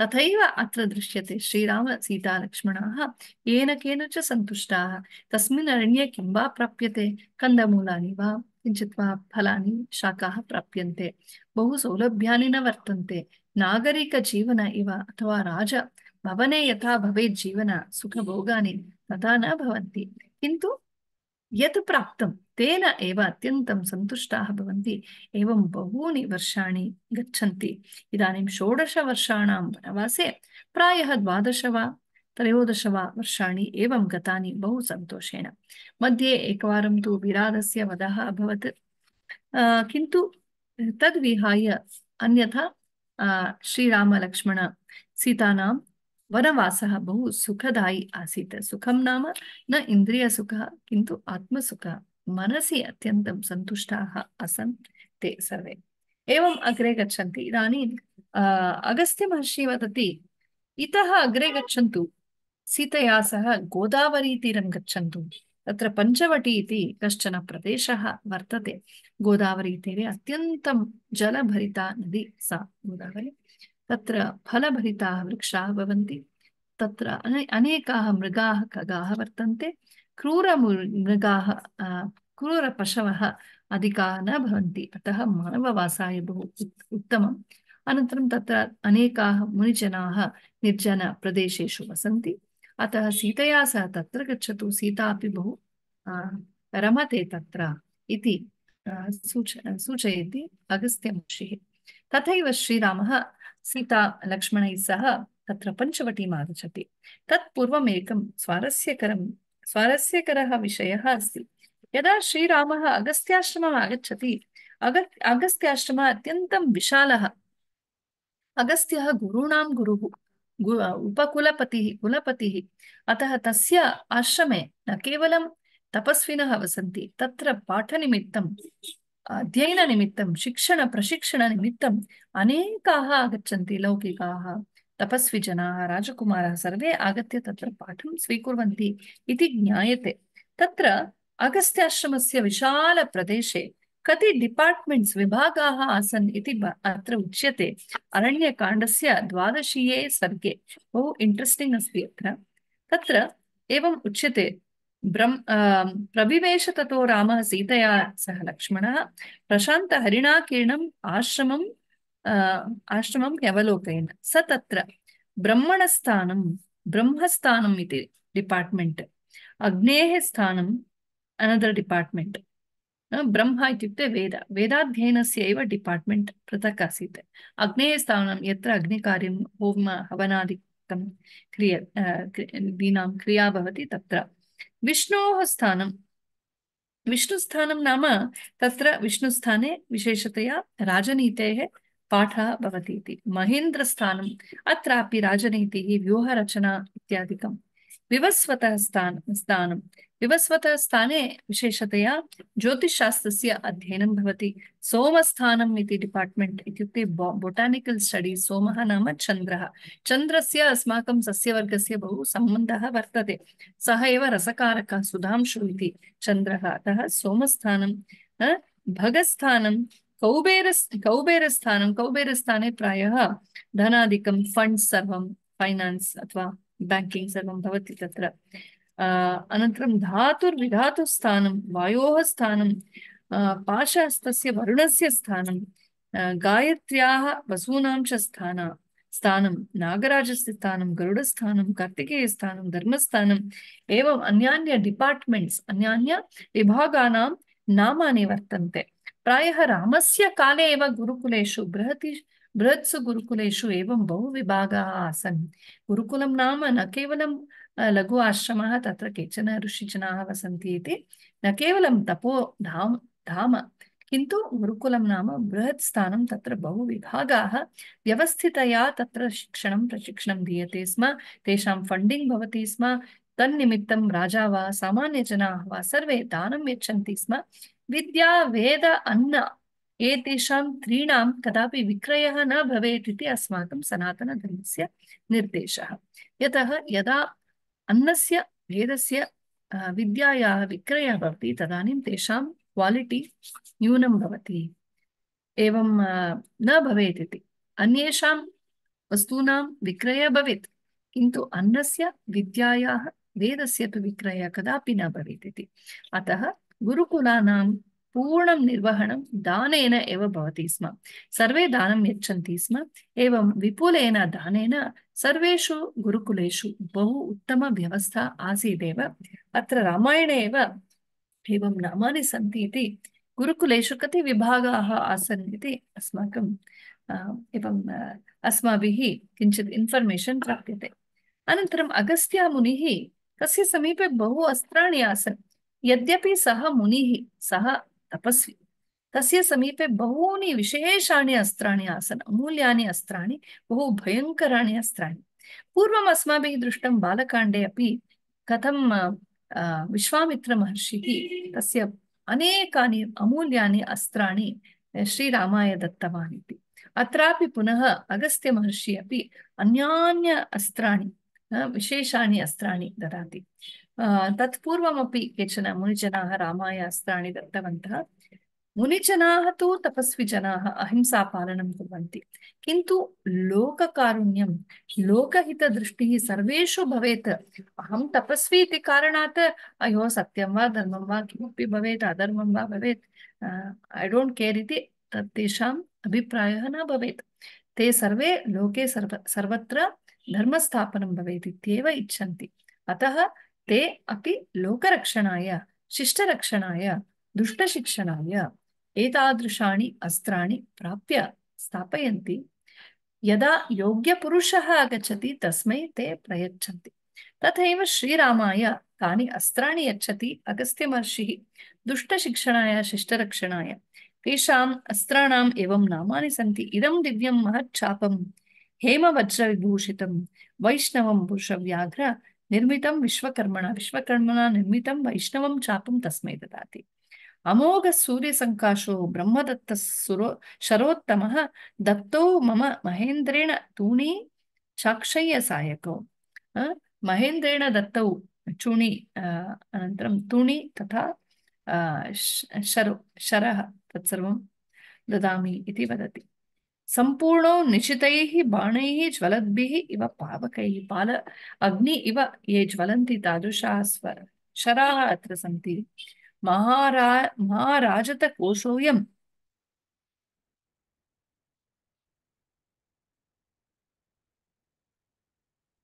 तथैव अत्र दृश्यते श्रीराम सीता लक्ष्मणाः येन केन च सन्तुष्टाः। तस्मिन् अरण्ये किं प्राप्यते? कन्दमूलानि वा? किञ्चित् वा फलानि बहु सौलभ्यानि न वर्तन्ते। नागरिकजीवन इव अथवा राज, भवने यथा भवेत् जीवन, सुखभोगानि तथा न भवन्ति। किन्तु यत् तेन एव अत्यन्तं सन्तुष्टाः भवन्ति। एवं बहूनि वर्षाणि गच्छन्ति। इदानीं षोडशवर्षाणां वनवासे प्रायः द्वादश वा त्रयोदश वा वर्षाणि एवं गतानि बहु सन्तोषेण। मध्ये एकवारं तु विराटस्य वधः अभवत्। किन्तु तद्विहाय अन्यथा श्रीरामलक्ष्मण सीतानां वनवासः बहु सुखदायी आसीत्। सुखं नाम न इन्द्रियसुखः, किन्तु आत्मसुखः। मनसि अत्यन्तं सन्तुष्टाः आसन् ते सर्वे। एवम् अग्रे गच्छन्ति। इदानीम् अगस्त्यमहर्षि वदति, इतः अग्रे गच्छन्तु। सीतया सह गोदावरीतीरं गच्छन्तु। तत्र पञ्चवटी इति कश्चन प्रदेशः वर्तते। गोदावरीतीरे अत्यन्तं जलभरिता नदी सा गोदावरी। तत्र फलभरिताः वृक्षाः भवन्ति। तत्र अनेकाः मृगाः खगाः वर्तन्ते। क्रूरमृगाः क्रूरपशवः अधिकाः न भवन्ति। अतः मानववासाय बहु उत्तमम्। अनन्तरं तत्र अनेकाः मुनिजनाः निर्जनप्रदेशेषु वसन्ति। अतः सीतया सह तत्र गच्छतु। सीता अपि बहु रमते तत्र आ, सूच सूचयति अगस्त्यमहर्षिः तथैव श्रीरामः सीता लक्ष्मणैः सह तत्र पञ्चवटीम् आगच्छति। तत्पूर्वम् एकं स्वारस्यकरः विषयः अस्ति। यदा श्रीरामः अगस्त्याश्रमम् आगच्छति अग अगस्त्याश्रमः अत्यन्तं विशालः। अगस्त्यः गुरूणां गुरुः, गु, उपकुलपतिः, कुलपतिः, अतः तस्य आश्रमे न केवलं तपस्विनः वसन्ति, तत्र पाठनिमित्तम् अध्ययननिमित्तं शिक्षणप्रशिक्षणनिमित्तम् अनेकाः आगच्छन्ति, लौकिकाः। तपस्विजनाः राजकुमाराः सर्वे आगत्य तत्र पाठं स्वीकुर्वन्ति इति ज्ञायते। तत्र अगस्त्याश्रमस्य विशालप्रदेशे कति डिपार्ट्मेण्ट्स् विभागाः आसन् इति अत्र उच्यते। सर्गे। बहु इण्ट्रेस्टिङ्ग् अस्ति अत्र। तत्र एवम् उच्यते ब्रह्म प्रविवेश ततो रामः सीतया सह लक्ष्मणः। प्रशान्तहरिणाकीर्णम् आश्रमं न्यवलोकयन् स ब्रह्मणस्थानं, ब्रह्मस्थानम् इति डिपार्ट्मेण्ट्। अग्नेः स्थानम् अनदर् डिपार्ट्मेण्ट् ब्रह्म वेद, वेदाध्ययनस्य एव पृथक् आसीत्। अग्नेः स्थानं, यत्र अग्निकार्यं, होम, हवनादिकं क्रिय क्रिया भवति तत्र। विष्णोः स्थानं। नाम तत्र विशेषतया राजनीतेः पाठः भवति इति महेन्द्रस्थानम् अत्रापि राजनीतिः, व्यूहरचना इत्यादिकं विवस्वतः स्थान। स्थानं विवस्वतः स्थाने विशेषतया ज्योतिषशास्त्रस्य अध्ययनं भवति। सोमस्थानम् इति डिपार्ट्मेण्ट् इत्युक्ते बोटानिकल् स्टडीस् सोमः नाम चन्द्रः। चन्द्रस्य बहु सम्बन्धः वर्तते। सः एव रसकारकः, सुधांशु इति चन्द्रः। अतः सोमस्थानं भगस्थानं कौबेरस् कौबेरस्थानं, कौबेरस्थाने प्रायः धनादिकं फण्ड्स् सर्वं, फैनान्स् अथवा बेङ्किङ्ग् सर्वं भवति तत्र. अनन्तरं धातुर्विधातुस्थानं वायोः स्थानं पाशहस्तस्य वरुणस्य स्थानं गायत्र्याः वसूनां स्थान, स्थानं, नागराजस्य स्थानं, गरुडस्थानं, कार्तिकेयस्थानं धर्मस्थानम् एवम् अन्यान्य डिपार्ट्मेण्ट्स्, अन्यान्य विभागानां वर्तन्ते। प्रायः रामस्य काले एव गुरुकुलेषु बृहति, बृहत्सु गुरुकुलेषु एवं बहु विभागाः आसन्। गुरुकुलं नाम न केवलं लघु आश्रमः, तत्र केचन ऋषिजनाः वसन्ति इति। न केवलं तपो, धाम धाम, किन्तु गुरुकुलं नाम बृहत् स्थानं, तत्र बहु विभागाः। व्यवस्थितया तत्र शिक्षणं, प्रशिक्षणं दीयते स्म। तेषां फण्डिङ्ग् भवति स्म। तन्निमित्तं राजा वा, सामान्यजनाः वा, सर्वे दानं यच्छन्ति स्म। विद्या, वेद, अन्न एतेषां त्रीणां कदापि विक्रयः न भवेत् इति अस्माकं सनातनधर्मस्य निर्देशः। यतः यदा अन्नस्य, वेदस्य विद्यायाः विक्रयः भवति, तदानीं तेषां क्वालिटि न्यूनं भवति। एवं न भवेत् इति। अन्येषां वस्तूनां विक्रयः भवेत्, किन्तु अन्नस्य, विद्यायाः, वेदस्य तु विक्रयः कदापि न भवेत् इति। अतः गुरुकुलानां पूर्णं निर्वहणं दानेन एव भवति स्म। सर्वे दानं यच्छन्ति स्म। एवं विपुलेन दानेन सर्वेषु गुरुकुलेषु बहु उत्तमव्यवस्था आसीदेव। अत्र रामायणे एव एवं नामानि सन्ति इति गुरुकुलेषु कति विभागाः आसन् इति अस्माकं एवं अस्माभिः किञ्चित् इन्फर्मेशन् प्राप्यते। अनन्तरम् अगस्त्यामुनिः तस्य समीपे बहु अस्त्राणि आसन्। यद्यपि सः मुनिः, सः तपस्वी। तस्य समीपे बहूनि विशेषाणि अस्त्राणि आसन्, अमूल्यानि अस्त्राणि, बहु भयङ्कराणि अस्त्राणि। पूर्वम् अस्माभिः दृष्टं बालकाण्डे अपि कथं विश्वामित्रमहर्षिः तस्य अनेकानि अमूल्यानि अस्त्राणि श्रीरामाय दत्तवान् इति। अत्रापि पुनः अगस्त्यमहर्षिः अपि अन्यान्य अस्त्राणि विशेषाणि अस्त्राणि ददाति। तत्पूर्वमपि केचन मुनिजनाः रामाय अस्त्राणि दत्तवन्तः मुनिजनाः तु तपस्विजनाः अहिंसापालनं कुर्वन्ति किन्तु लोककारुण्यं लोकहितदृष्टिः सर्वेषु भवेत् अहं तपस्वी इति कारणात् अयो सत्यं वा धर्मं वा किमपि भवेत् अधर्मं वा भवेत् ऐ डोण्ट् केर् इति तेषाम् अभिप्रायः न भवेत् ते सर्वे लोके सर्व सर्वत्र धर्मस्थापनं भवेत् इत्येव इच्छन्ति अतः ते अपि लोकरक्षणाय, शिष्टरक्षणाय, दुष्टशिक्षणाय एतादृशानि अस्त्राणि प्राप्य स्थापयन्ति। यदा योग्यपुरुषः आगच्छति, तस्मै ते प्रयच्छन्ति। तथैव श्रीरामाय तानि अस्त्राणि यच्छति अगस्त्यमहर्षिः दुष्टशिक्षणाय, शिष्टरक्षणाय। तेषाम् अस्त्राणाम् एवं नामानि सन्ति। इदं दिव्यं महच्छापं हेमवज्रविभूषितं, वैष्णवं पुरुषव्याघ्र निर्मितं विश्वकर्मणा विश्वकर्मणा निर्मितं वैष्णवं चापं तस्मै ददाति अमोघ सूर्यसङ्काशो ब्रह्मदत्तः सुरो शरोत्तमः दत्तो मम महेन्द्रेण तूणी चाक्षय्यसायकौ अ, महेन्द्रेण दत्तौ चूणि अ, अनन्तरं तूणि तथा अ, श- शरो शरः तत्सर्वं ददामि इति वदति सम्पूर्णो निशितैः बाणैः ज्वलद्भिः इव पावकैः। पाल अग्नि इव ये ज्वलन्ति तादृशाः स्व शराः अत्र सन्ति। महारा महाराजतकोशोऽयं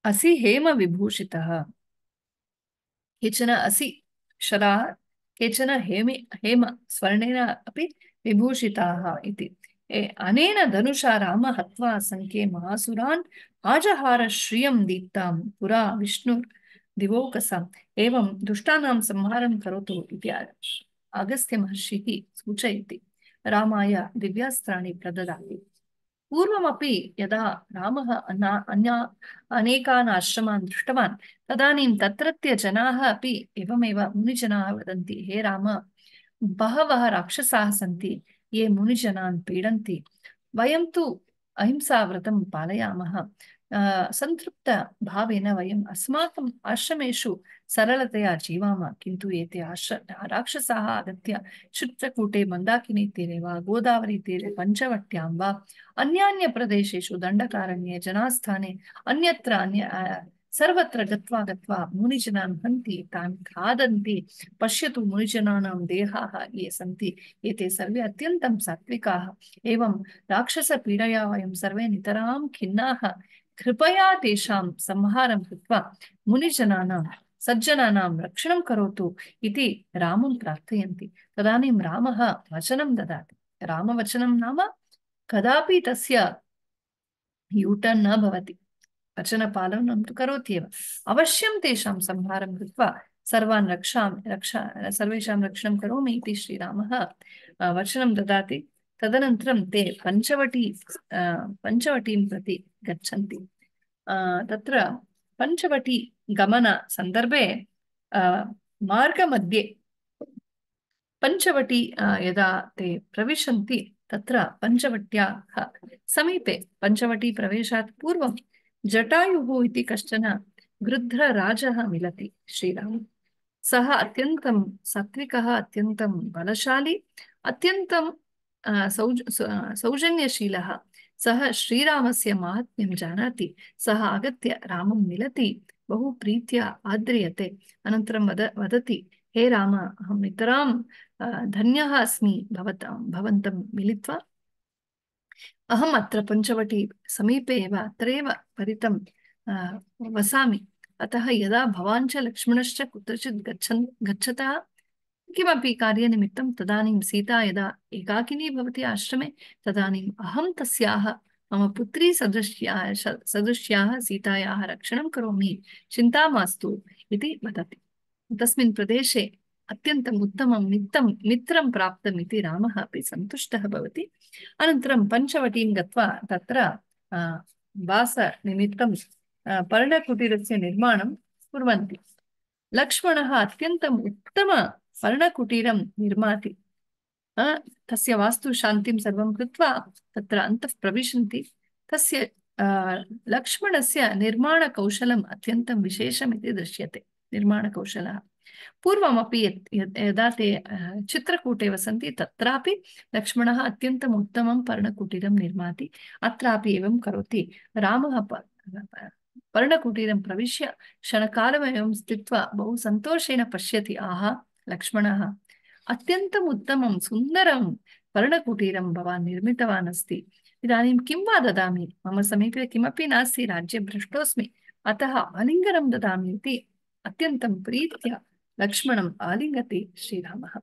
असि हेमविभूषितः। केचन असि शराः, केचन हेमि, हेम, स्वर्णेन अपि विभूषिताः अनेन धनुषा राम हत्वा सङ्ख्ये महासुरान् आजहार श्रियं दीप्तां पुरा विष्णुर्दिवोकसाम् एवं दुष्टानां संहारं करोतु इति अगस्त्यमहर्षिः सूचयति रामाय दिव्यास्त्राणि प्रददाति पूर्वमपि यदा रामः अन्या अनेकान् आश्रमान् दृष्टवान् तदानीं तत्रत्य जनाः अपि एवमेव हे राम बहवः राक्षसाः सन्ति ये मुनिजनान् पीडन्ति। वयं तु अहिंसाव्रतं पालयामः। सन्तृप्तभावेन वयम् अस्माकम् आश्रमेषु सरलतया जीवामः, किन्तु एते आश्र, राक्षसाः आगत्य चित्रकूटे मन्दाकिनीतीरे वा गोदावरीतीरे पञ्चवट्यां वा, अन्यान्यप्रदेशेषु दण्डकारण्ये, जनास्थाने अन्यत्र अन्य सर्वत्र गत्वा गत्वा मुनिजनान् हन्ति, तान् खादन्ति, पश्यतु मुनिजनानां देहाः ये सन्ति, एते सर्वे अत्यन्तं सात्विकाः। एवं राक्षसपीडया वयं सर्वे नितरां खिन्नाः। कृपया तेषां संहारं कृत्वा मुनिजनानां, सज्जनानां रक्षणं करोतु इति रामं प्रार्थयन्ति। तदानीं रामः वचनं ददाति। रामवचनं नाम कदापि तस्य यूटर्न् न भवति। वचनपालनं तु करोति एव अवश्यं तेषां संहारं कृत्वा सर्वान् रक्षां रक्षा सर्वेषां रक्षणं करोमि इति श्रीरामः वचनं ददाति। तदनन्तरं ते पञ्चवटी पञ्चवटीं प्रति गच्छन्ति। तत्र पञ्चवटी गमनसन्दर्भे मार्गमध्ये पञ्चवटी यदा ते प्रविशन्ति तत्र पञ्चवट्याः समीपे पञ्चवटी प्रवेशात् पूर्वं जटायुः इति कश्चन गृध्रराजः मिलति श्रीराम। सः अत्यन्तं सात्विकः, अत्यन्तं बलशाली, अत्यन्तं सौज सौजन्यशीलः। सः श्रीरामस्य माहात्म्यं जानाति। सः आगत्य रामं मिलति। बहु प्रीत्या आद्रियते। अनन्तरं वद, वदति, हे राम, अहं नितरां धन्यः अस्मि। भवतां, भवन्तं मिलित्वा अहम् अत्र पञ्चवटी समीपे एव, अत्रैव परितं अतः यदा भवान् च लक्ष्मणश्च कुत्रचित् गच्छन्, गच्छतः, किमपि कार्यनिमित्तं तदानीं सीता यदा एकाकिनी भवति आश्रमे तदानीम् अहं तस्याः, मम पुत्री सदृश्याः सदृश्याः सीतायाः रक्षणं करोमि। चिन्ता मास्तु इति वदति। तस्मिन् प्रदेशे अत्यन्तम् उत्तमं मित्रं मित्रं प्राप्तम् इति रामः अपि सन्तुष्टः भवति। अनन्तरं पञ्चवटीं गत्वा तत्र वासनिमित्तं पर्णकुटीरस्य निर्माणं कुर्वन्ति। लक्ष्मणः अत्यन्तम् उत्तम पर्णकुटीरं निर्माति। तस्य वास्तुशान्तिं सर्वं कृत्वा तत्र अन्तः प्रविशन्ति। तस्य लक्ष्मणस्य निर्माणकौशलम् अत्यन्तं पूर्वमपि यदा ते चित्रकूटे वसन्ति, तत्रापि लक्ष्मणः अत्यन्तम् उत्तमं पर्णकुटीरं निर्माति, अत्रापि एवं करोति। रामः पर्णकुटीरं प्रविश्य क्षणकालमेवं स्थित्वा बहु सन्तोषेण पश्यति, आहा, लक्ष्मणः, अत्यन्तम् उत्तमं, सुन्दरं पर्णकुटीरं भवान् निर्मितवान् अस्ति। इदानीं किं वा ददामि? मम समीपे किमपि नास्ति, राज्ये भ्रष्टोऽस्मि। अतः आलिङ्गनं ददामि इति अत्यन्तं प्रीत्या लक्ष्मणम् आलिङ्गति श्रीरामः।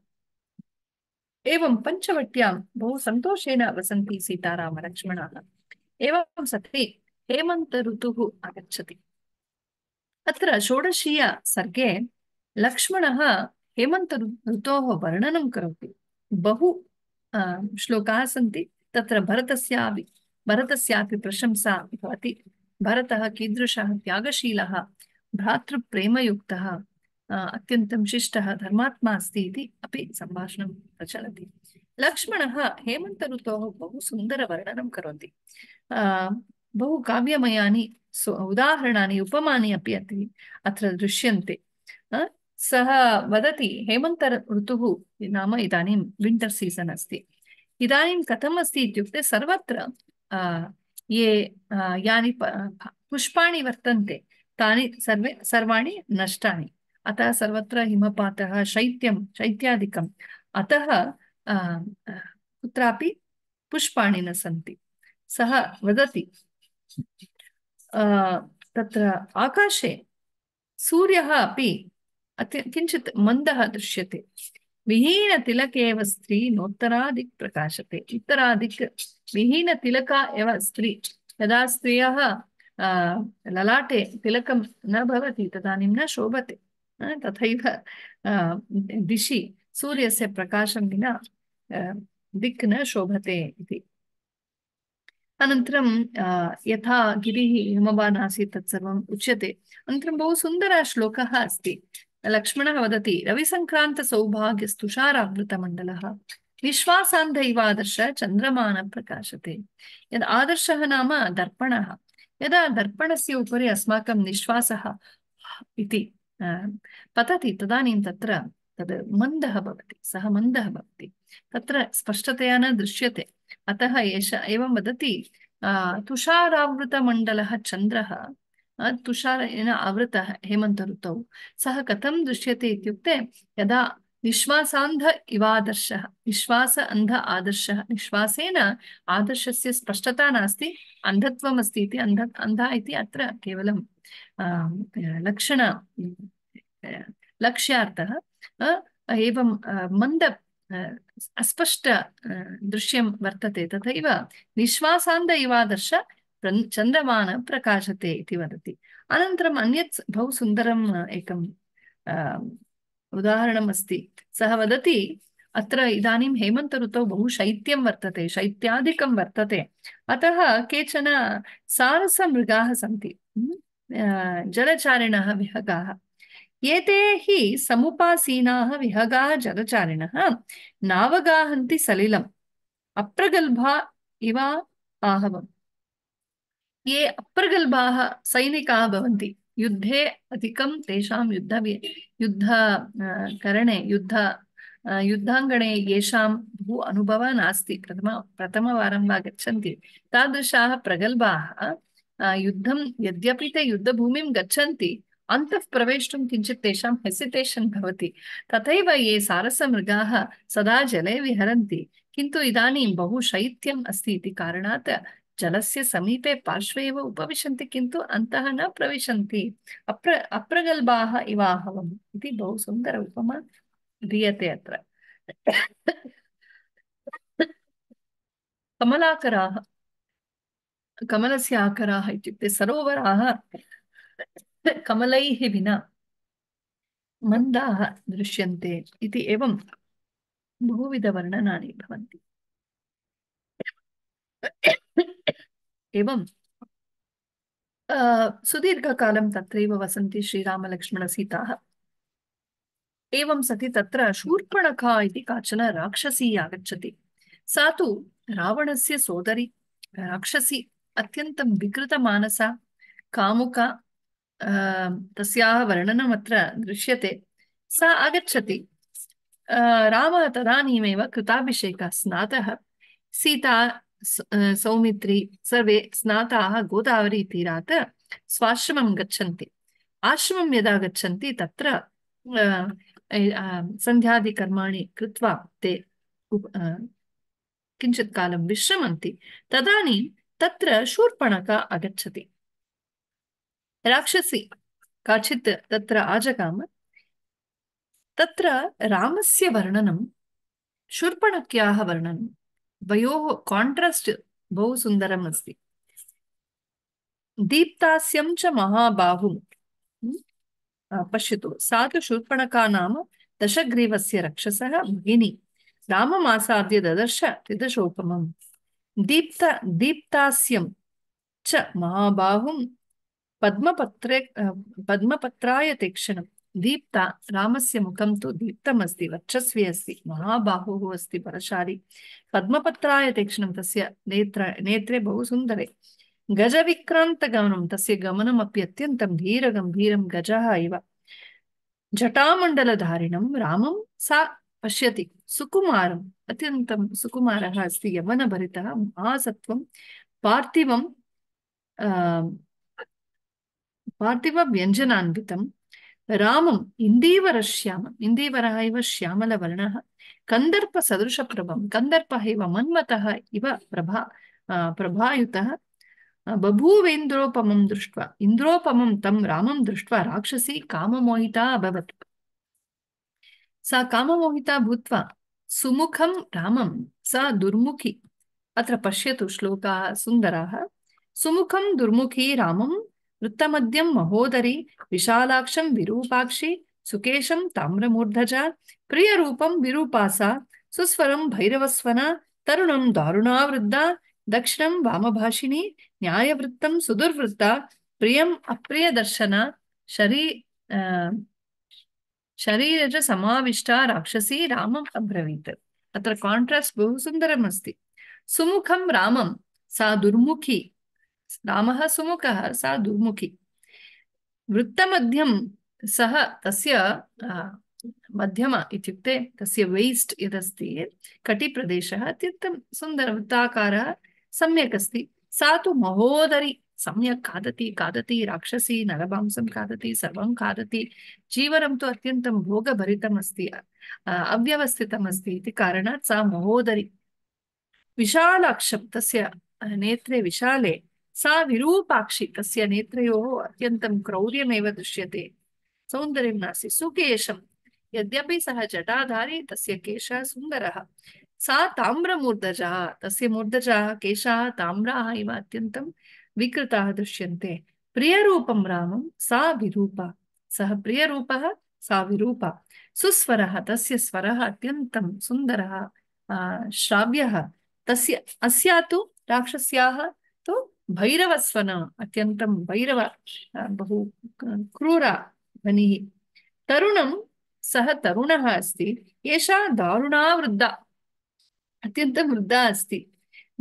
एवं पञ्चवट्यां बहु सन्तोषेण वसन्ति सीतारामलक्ष्मणाः एवं सति हेमन्त ऋतुः आगच्छति। अत्र षोडशीय सर्गे लक्ष्मणः हेमन्त ऋतोः वर्णनं करोति। बहु श्लोकाः सन्ति। तत्र भरतस्यापि भरतस्यापि प्रशंसा भवति। भरतः कीदृशः त्यागशीलः, भ्रातृप्रेमयुक्तः अत्यन्तं शिष्टः धर्मात्मा अस्ति इति अपि सम्भाषणं प्रचलति। लक्ष्मणः हेमन्त ऋतोः बहु सुन्दरवर्णनं करोति। बहु काव्यमयानि उदाहरणानि, उपमानि अपि अति, अत्र दृश्यन्ते। सः वदति हेमन्त ऋतुः नाम इदानीं विण्टर् सीसन् अस्ति। इदानीं कथम् अस्ति सर्वत्र ये यानि पुष्पाणि वर्तन्ते, तानि सर्वे, सर्वाणि नष्टानि। अतः सर्वत्र हिमपातः, शैत्यं, शैत्यादिकम्। अतः कुत्रापि पुष्पाणि न सन्ति। सः वदति तत्र आकाशे सूर्यः अपि अत्य किञ्चित् मन्दः दृश्यते। विहीनतिलके एव स्त्री नोत्तरादिक् प्रकाशते। उत्तरादिक् विहीनतिलका एव स्त्री। यदा स्त्रियः ललाटे तिलकं न भवति, तदानीं न शोभते। तथैव दिशि सूर्यस्य प्रकाशं विना दिक् न शोभते इति अनन्तरं यथा गिरिः हिमवान् आसीत् तत्सर्वम् उच्यते अनन्तरं बहु सुन्दरः श्लोकः अस्ति लक्ष्मणः वदति रविसङ्क्रान्तसौभाग्यस्तुषारावृतमण्डलः विश्वासान्ध इव आदर्श चन्द्रमा न प्रकाशते यद् आदर्शः नाम दर्पणः यदा दर्पणस्य उपरि अस्माकं निश्वासः इति पतति तदानीं तत्र तद् मन्दः भवति सः मन्दः भवति तत्र स्पष्टतया न दृश्यते अतः एष एवं वदति तुषारावृतमण्डलः चन्द्रः तुषारेण आवृतः हेमन्त ऋतौ सः कथं दृश्यते इत्युक्ते यदा निश्वासान्ध इवादर्शः निश्वास अन्ध आदर्शः निश्वासेन आदर्शस्य स्पष्टता नास्ति अन्धत्वमस्ति इति अन्ध अन्धा इति अत्र केवलं लक्षण लक्ष्यार्थः एवं मन्द अस्पष्ट दृश्यं वर्तते। तथैव निश्वासान्त इवादर्श चन्द्रमान प्रकाशते इति वदति। अनन्तरम् अन्यत् बहु सुन्दरम् एकम् उदाहरणम् अस्ति। सः अत्र इदानीं हेमन्त ऋतौ बहु शैत्यं वर्तते, शैत्यादिकं वर्तते। अतः केचन सारसमृगाः सन्ति। जलचारिणः विहगाः। एते हि समुपासीनाः विहगाः जलचारिणः। नावगाहन्ति सलिलम्। अप्रगल्भा इव आहवम्। ये अप्रगल्भाः सैनिकाः भवन्ति, युद्धे अधिकं तेषां युद्ध युद्ध करणे, युद्ध युद्धाङ्गणे येषां बहु अनुभवः नास्ति। प्रथम, प्रथमवारं वा गच्छन्ति। तादृशाः प्रगल्भाः युद्धं, यद्यपि ते युद्धभूमिं गच्छन्ति, अन्तः प्रवेष्टुं किञ्चित् तेषां हेसिटेशन् भवति। तथैव ये सारसमृगाः सदा जले विहरन्ति, किन्तु इदानीं बहु शैत्यम् अस्ति इति कारणात् जलस्य समीपे पार्श्वे एव उपविशन्ति, किन्तु अन्तः न प्रविशन्ति। अप्र, अप्रगल्भाः इवाहवम् इति बहु सुन्दर उपमा दीयते अत्र। कमलाकराः कमलस्य आकराः इत्युक्ते सरोवराः कमलैः विना मन्दाः दृश्यन्ते इति एवं बहुविधवर्णनानि भवन्ति एवं सुदीर्घकालं तत्रैव वसन्ति श्रीरामलक्ष्मणसीताः एवं सति तत्र शूर्पणखा इति काचन राक्षसी आगच्छति सा तु रावणस्य सोदरी राक्षसी अत्यन्तं विकृतमानसा कामुका तस्याः वर्णनम् अत्र दृश्यते। सा आगच्छति। रामः तदानीमेव कृताभिषेकः स्नातः। सीता सौमित्री सर्वे स्नाताः गोदावरीतीरात् स्वाश्रमं गच्छन्ति। आश्रमं यदा गच्छन्ति तत्र सन्ध्यादिकर्माणि ते किञ्चित् कालं विश्रमन्ति। तदानीं तत्र शूर्पणखा आगच्छति। राक्षसी काचित् तत्र आजगाम। तत्र रामस्य वर्णनं शूर्पणख्याः वर्णनं द्वयोः काण्ट्रास्ट् बहु सुन्दरम् अस्ति। दीप्तास्यं च महाबाहुं अ, पश्यतु। सा तु शूर्पणखा नाम दशग्रीवस्य रक्षसः भगिनी। राममासाद्य ददर्श त्रिदशोपमम्। दीप्त, दीप्तास्यं च महाबाहुं पद्मपत्रे पद्मपत्राय तीक्षणं। दीप्ता, रामस्य मुखं तु दीप्तमस्ति, वर्चस्वी अस्ति, महाबाहुः अस्ति परशाली पद्मपत्राय तीक्षणं, तस्य नेत्र, नेत्रे बहु सुन्दरे। गजविक्रान्तगमनं, तस्य गमनमपि अत्यन्तं धीरगम्भीरं गजः इव। जटामण्डलधारिणं, रामं सा पश्यति। सुकुमारम् अत्यन्तं सुकुमारः अस्ति यवनभरितः महासत्त्वं पार्थिवं आ, पार्थिवव्यञ्जनान्वितं रामम् इन्दीवरश्यामम् इन्दीवरः इव श्यामलवर्णः कन्दर्पसदृशप्रभं कन्दर्पः इव मन्मथः इव प्रभा आ, प्रभायुतः बभूवेन्द्रोपमं दृष्ट्वा इन्द्रोपमं तं रामं दृष्ट्वा राक्षसी काममोहिता अभवत्। सा काममोहिता भूत्वा सुमुखं रामं, सा दुर्मुखी। अत्र पश्यतु श्लोकाः सुन्दराः। सुमुखं दुर्मुखी रामं, वृत्तमद्यं महोदरी, विशालाक्षं विरूपाक्षि, सुकेशं ताम्रमूर्धजा, प्रियरूपं विरूपासा, सुस्वरं भैरवस्वना, तरुणं दारुणा वृद्धा दक्षिणं वामभाषिणी, न्यायवृत्तं सुदुर्वृत्ता, प्रियम् अप्रियदर्शना, शरी शरीरज समाविष्टा राक्षसी रामम् अब्रवीत् अत्र काण्ट्रास्ट् बहु सुन्दरम् अस्ति सुमुखं रामं सा दुर्मुखी रामः सुमुखः सा दुर्मुखी वृत्तमध्यं सः तस्य आ, मध्यम इत्युक्ते तस्य वेस्ट् यदस्ति कटिप्रदेशः अत्यन्तं सुन्दरवृत्ताकारः सम्यक् अस्ति सा तु महोदरी सम्यक् खादति खादति, राक्षसी, नरमांसं खादति, सर्वं खादति। जीवनं तु अत्यन्तं भोगभरितम् अस्ति अव्यवस्थितम् इति कारणात् सा महोदरी विशालाक्षं, तस्य नेत्रे विशाले, सा विरूपाक्षि, तस्य नेत्रयोः अत्यन्तं क्रौर्यमेव दृश्यते। सौन्दर्यं नास्ति। सुकेशं, यद्यपि सः जटाधारी, तस्य केशः सुन्दरः। सा ताम्रमूर्धजा, तस्य मूर्धजाः, केशाः ताम्राः इव अत्यन्तं विकृताः दृश्यन्ते। प्रियरूपं रामं, सा विरूपा। सः प्रियरूपः, सा विरूपा। सुस्वरः, तस्य स्वरः अत्यन्तं सुन्दरः श्राव्यः। तु राक्षस्याः तु भैरवस्वन, अत्यन्तं भैरव बहु क्रूरा ध्वनिः। तरुणं, सः तरुणः अस्ति दारुणा वृद्धा, अत्यन्तं वृद्धा अस्ति।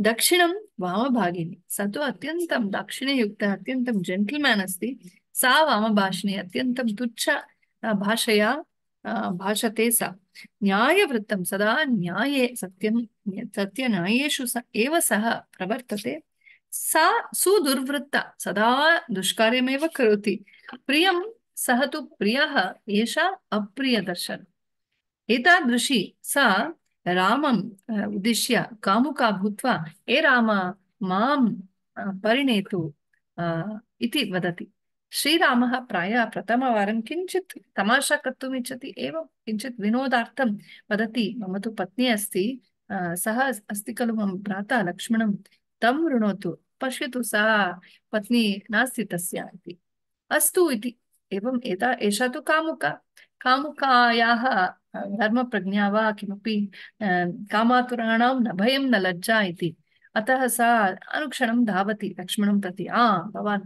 दक्षिणं वामभागिनी। स तु अत्यन्तं दाक्षिण्ययुक्तः अत्यन्तं जेण्टल्मेन् अस्ति। सा वामभाषिणी अत्यन्तं तुच्छ भाषया भाषते सा। न्यायवृत्तं सदा न्याये सत्यं, सत्यन्यायेषु स, एव सः प्रवर्तते। सा सुदुर्वृत्ता सदा दुष्कार्यमेव करोति। प्रियं सः तु प्रियः, एषा अप्रियदर्शनम्। एतादृशी सा कामुका भूत्वा ए राम माँ अ, परिणेतु अ, इति वदति। श्रीरामः प्रायः प्रथमवारं किञ्चित् तमाशा कर्तुम् इच्छति एवं किञ्चित् विनोदार्थं वदति। मम तु पत्नी अस्ति सः अस्ति खलु मम भ्राता लक्ष्मणं। तं वृणोतु पश्यतु सा पत्नी नास्ति तस्य इति। अस्तु इति। एवम् एता एषा तु कामुका। कामुकायाः धर्मप्रज्ञा वा किमपि कामातुराणां न भयं न लज्जा इति। अतः सा अनुक्षणं धावति लक्ष्मणं प्रति। आ, भवान्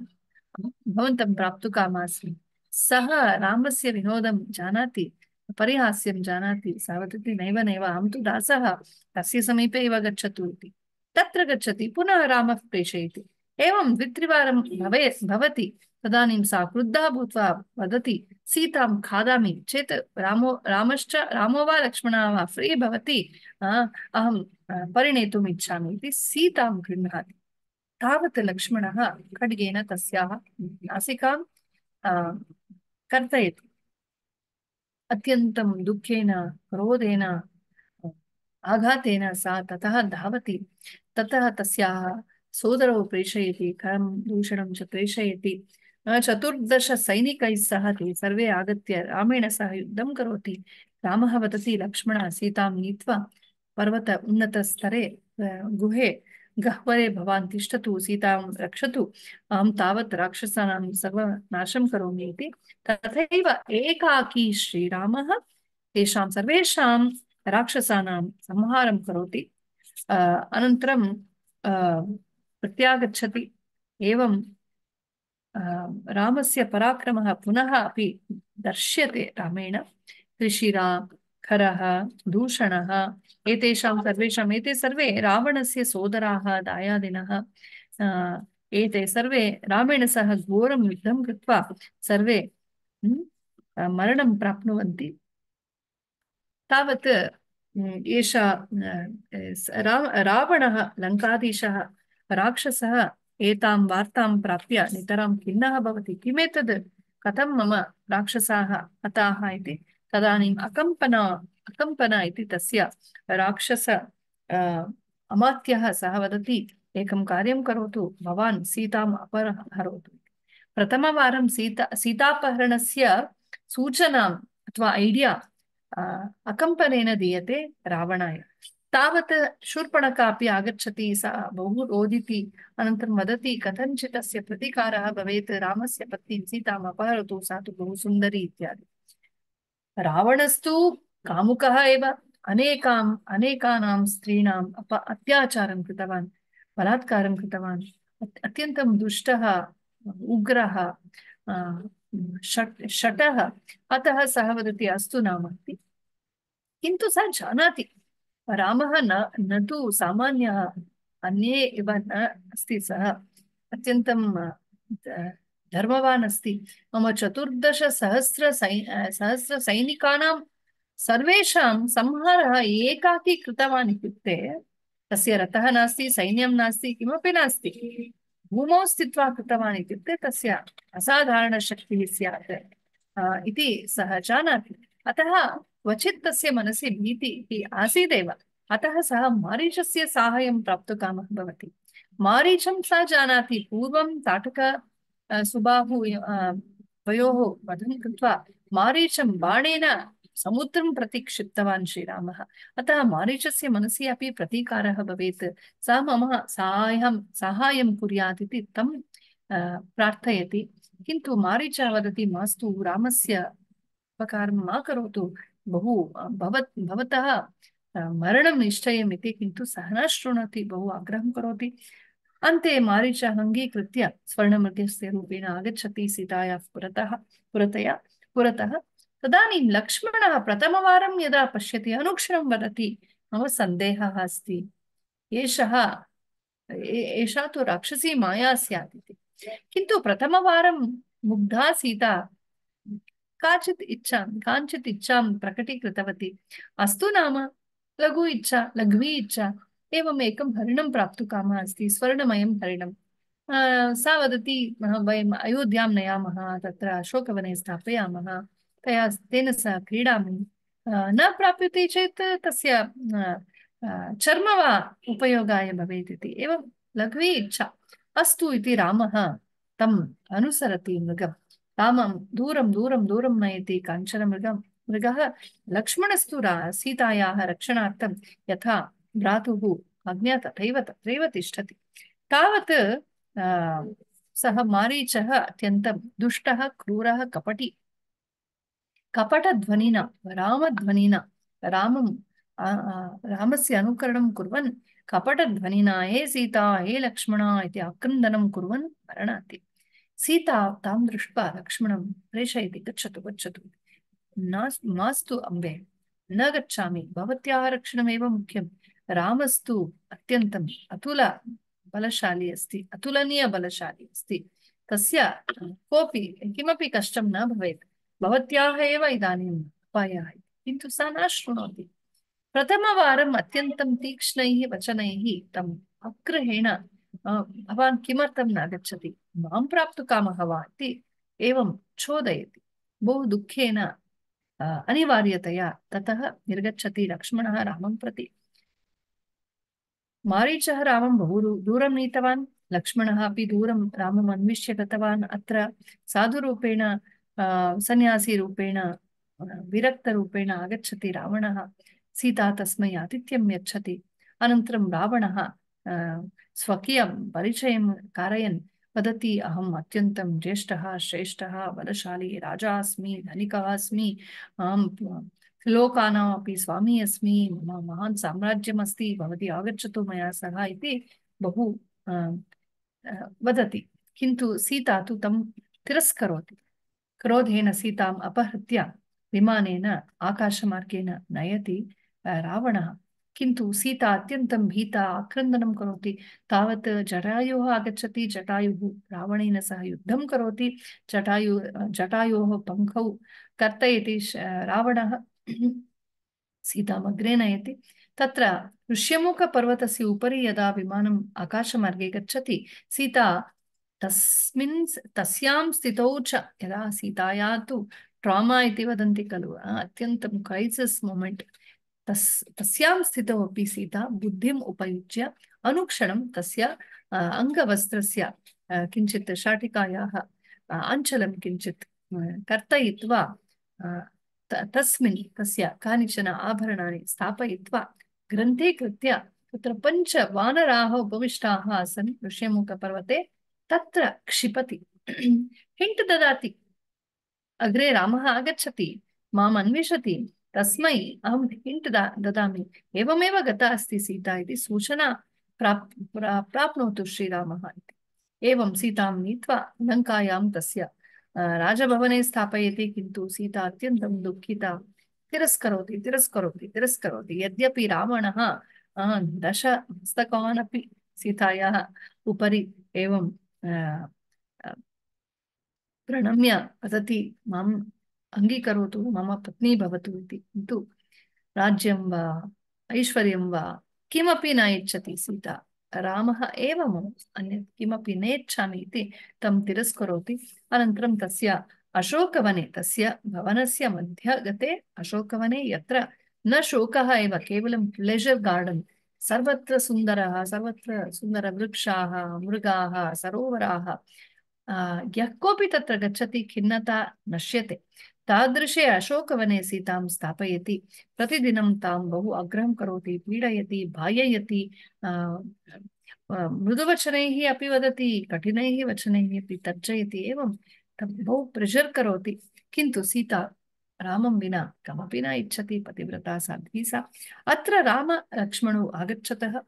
भवन्तं प्राप्तुकामा अस्मि सः रामस्य विनोदं जानाति, परिहास्यं जानाति सा वदति नैव नैव अहं तु दासः, तस्य समीपे एव गच्छतु इति। तत्र गच्छति, पुनः रामः प्रेषयति। एवं द्वित्रिवारं भवे, भवति। तदानीं सा क्रुद्धा भूत्वा वदति, सीतां खादामि, चेत् रामो रामो वा लक्ष्मणः फ्री भवति अहं परिणेतुम् इच्छामि इति सीतां गृह्णाति। तावत् लक्ष्मणः खड्गेन तस्याः नासिकां कर्तयति। अत्यन्तं दुःखेन, क्रोधेन, आघातेन सा ततः धावति। ततः तस्याः सोदरौ प्रेषयति, करं दूषणं च प्रेषयति। चतुर्दशसैनिकैः सह सर्वे आगत्य रामेण सह युद्धं करोति रामः वदति लक्ष्मण सीतां नीत्वा पर्वत उन्नतस्तरे अ, गुहे गह्वरे भवान् तिष्ठतु सीतां रक्षतु अहं तावत् राक्षसानां सर्वनाशं करोमि इति तथैव एकाकी श्रीरामः तेषां सर्वेषां राक्षसानां संहारं करोति अनन्तरं प्रत्यागच्छति एवं रामस्य पराक्रमः पुनः अपि दर्श्यते रामेण। त्रिशिरा खरः दूषणः एतेषां सर्वेषाम् एते सर्वे रावणस्य सोदराः दायादिनः। एते सर्वे रामेण सह घोरं युद्धं कृत्वा सर्वे अ, मरणं प्राप्नुवन्ति। तावत् एषा रावणः लङ्काधीशः राक्षसः एतां वार्तां प्राप्य नितरां खिन्नः भवति। किमेतद्? कथं मम राक्षसाः हताः इति। तदानीम् अकम्पना अकम्पना इति तस्य राक्षस अमात्यः सः वदति, एकं कार्यं करोतु, भवान् सीताम् अपहरोतु। प्रथमवारं सीता, सीतापहरणस्य सूचनाम् अथवा ऐडिया अकम्पनेन दीयते रावणाय। तावत् शूर्पणखा अपि आगच्छति सा बहु रोदिति, अनन्तरं वदति कथञ्चित् तस्य प्रतिकारः भवेत्, रामस्य पत्नीं सीताम् अपहरतु, सा तु बहु सुन्दरी इत्यादि। रावणस्तु कामुकः एव, अनेकाम्, अनेकानां स्त्रीणाम् अप, अत्याचारं कृतवान्, बलात्कारं कृतवान्, अत्- अत्यन्तं दुष्टः, उग्रः षट्, षटः, अतः सः वदति, अस्तु नाम किन्तु सः जानाति। रामः न न तु सामान्यः अन्ये इव न अस्ति, सः अत्यन्तं धर्मवान् अस्ति। मम चतुर्दशसहस्र सै सहस्रसैनिकानां सर्वेषां संहारः एकाकी कृतवान् इत्युक्ते, तस्य रथः नास्ति, सैन्यं नास्ति, किमपि नास्ति। भूमौ स्थित्वा कृतवान् इत्युक्ते, तस्य असाधारणशक्तिः स्यात् अतः क्वचित् तस्य मनसि भीतिः आसीदेव। अतः सः मारीचस्य साहाय्यं प्राप्तुकामः भवति। मारीचं सः जानाति, पूर्वं ताटक सुबाहु द्वयोः वधं कृत्वा मारीचं बाणेन समुद्रं प्रति क्षिप्तवान् श्रीरामः। अतः मारीचस्य मनसि अपि प्रतीकारः भवेत्। सः मम साहाय्यं साहाय्यं कुर्यात् इति तं प्रार्थयति। किन्तु मारीचः वदति, मास्तु, रामस्य उपकारं मा करोतु। बहु, भवत्, भवतः मरणं निश्चयम् इति न शृणोति बहु आग्रहं करोति। अन्ते मारीचः अङ्गीकृत्य स्वर्णमृगस्य रूपेण आगच्छति सीतायाः पुरतः, पुरतया, पुरतः। तदानीं लक्ष्मणः प्रथमवारं यदा पश्यति, अनुक्षणं वदति, मम सन्देहः अस्ति। एषा तु राक्षसी माया स्यात् इति। किन्तु प्रथमवारं मुग्धा सीता काचित् इच्छां काञ्चित् इच्छां प्रकटीकृतवती। अस्तु नाम लघु इच्छा लघ्वी इच्छा एवम् एकं हरिणं प्राप्तुकामः अस्ति स्वर्णमयं हरिणं सा वदति "अ, वयम् अयोध्यां नयामः तत्र अशोकवने स्थापयामः तया तेन सह क्रीडामि। अ, न प्राप्यते चेत् तस्य चर्म वा उपयोगाय भवेत् एवं लघ्वी इच्छा। अस्तु इति रामः तम् अनुसरति रामं दूरं दूरं दूरं नयति काञ्चन मृगं मृगः लक्ष्मणस्तु रा सीतायाः रक्षणार्थं यथा भ्रातुः आज्ञा तथैव तत्रैव तिष्ठति। तावत् सः मारीचः अत्यन्तं दुष्टः, क्रूरः, कपटी। कपटध्वनिना, रामध्वनिना, रामं रामस्य अनुकरणं कुर्वन् कपटध्वनिना हे सीता, हे लक्ष्मण इति आक्रन्दनं कुर्वन् मरणाति। सीता तां दृष्ट्वा लक्ष्मणं प्रेषयति गच्छतु गच्छतु। नास् मास्तु अम्बे न गच्छामि भवत्याः रक्षणमेव मुख्यं। रामस्तु अत्यन्तम् अतुल बलशाली अस्ति अतुलनीय बलशाली अस्ति। तस्य कोऽपि किमपि कष्टं न भवेत्। भवत्याः एव इदानीम् उपायः। किन्तु सा न शृणोति। प्रथमवारम् अत्यन्तं तीक्ष्णैः वचनैः तम् आग्रहेण "अ, भवान् किमर्थं न गच्छति? माँ प्राप्तुकामः वा एवं चोदयति। बहु दुःखेन अनिवार्यतया ततः निर्गच्छति लक्ष्मणः रामं प्रति। मारीचः रामं बहु दूरं नीतवान्, लक्ष्मणः अपि दूरं रामम् अन्विष्य गतवान्। अत्र साधुरूपेण सन्यासीरूपेण विरक्तरूपेण आगच्छति रावणः। सीता तस्मै आतिथ्यं यच्छति। अनन्तरं रावणः स्वकीयं परिचयं कारयन्। वदति, अहम् अत्यन्तं ज्येष्ठः, श्रेष्ठः, बलशाली राजा अस्मि धनिकः अस्मि अहं लोकानामपि स्वामी अस्मि, मम महान् साम्राज्यमस्ति, भवती आगच्छतु मया सह बहु वदति। किन्तु सीता तु तं तिरस्करोति। क्रोधेन सीताम् अपहृत्य विमानेन, आकाशमार्गेण नयति रावणः। किन्तु सीता अत्यन्तं भीता आक्रन्दनं करोति। तावत् जटायुः आगच्छति, जटायुः रावणेन सह युद्धं करोति। जटायु, जटायोः पङ्खौ कर्तयति रावणः। सीतामग्रे नयति। तत्र ऋष्यमुखपर्वतस्य उपरि यदा विमानम् आकाशमार्गे गच्छति, सीता तस्मिन् तस्यां स्थितौ च, यदा सीताया तु ट्रामा इति वदन्ति खलु, अत्यन्तं क्रैसिस् मोमेण्ट् तस्, तस्यां स्थितौ सीता बुद्धिम् उपयुज्य अनुक्षणं तस्य अङ्गवस्त्रस्य किञ्चित् शाटिकायाः अञ्चलं किञ्चित् कर्तयित्वा तस्मिन् तस्य कानिचन आभरणानि स्थापयित्वा ग्रन्थीकृत्य तत्र पञ्च वानराः उपविष्टाः आसन् ऋष्यमुखपर्वते तत्र क्षिपति। हिण्ट् ददाति। अग्रे रामः आगच्छति। माम् अन्विषति। तस्मै अहं हिण्ट् दा, ददामि। एवमेव गता अस्ति सीता सूचना प्राप्, प्रा, प्राप्नोतु श्रीरामः इति। एवं सीतां नीत्वा लङ्कायां तस्य राजभवने स्थापयति, किन्तु सीता अत्यन्तं दुःखिता। तिरस्करोति तिरस्करोति तिरस्करोति। यद्यपि रावणः दश हस्तकान् अपि सीतायाः उपरि एवं प्रणम्य वदति, माम् अङ्गीकरोतु मम पत्नी भवतु इति किन्तु राज्यं वा ऐश्वर्यं वा किमपि न इच्छति सीता रामः एव मम अन्यत् किमपि नेच्छामि इति तं तिरस्करोति अनन्तरं तस्य अशोकवने तस्य भवनस्य मध्यगते अशोकवने यत्र न शोकः एव केवलं प्लेजर् गार्डन् सर्वत्र सुन्दरः सर्वत्र सुन्दरवृक्षाः मृगाः सरोवराः आ, यः कोऽपि तत्र गच्छति खिन्नता नश्यते तादृशे अशोकवने सीतां स्थापयति। प्रतिदिनं तां बहु आग्रहं करोति पीडयति भाययति मृदुवचनैः अपि वदति कठिनैः वचनैः अपि तर्जयति एवं बहु प्रेशर् करोति। किन्तु सीता रामं विना कमपि न इच्छति पतिव्रता साध्वी सा। अत्र रामलक्ष्मणौ आगच्छतः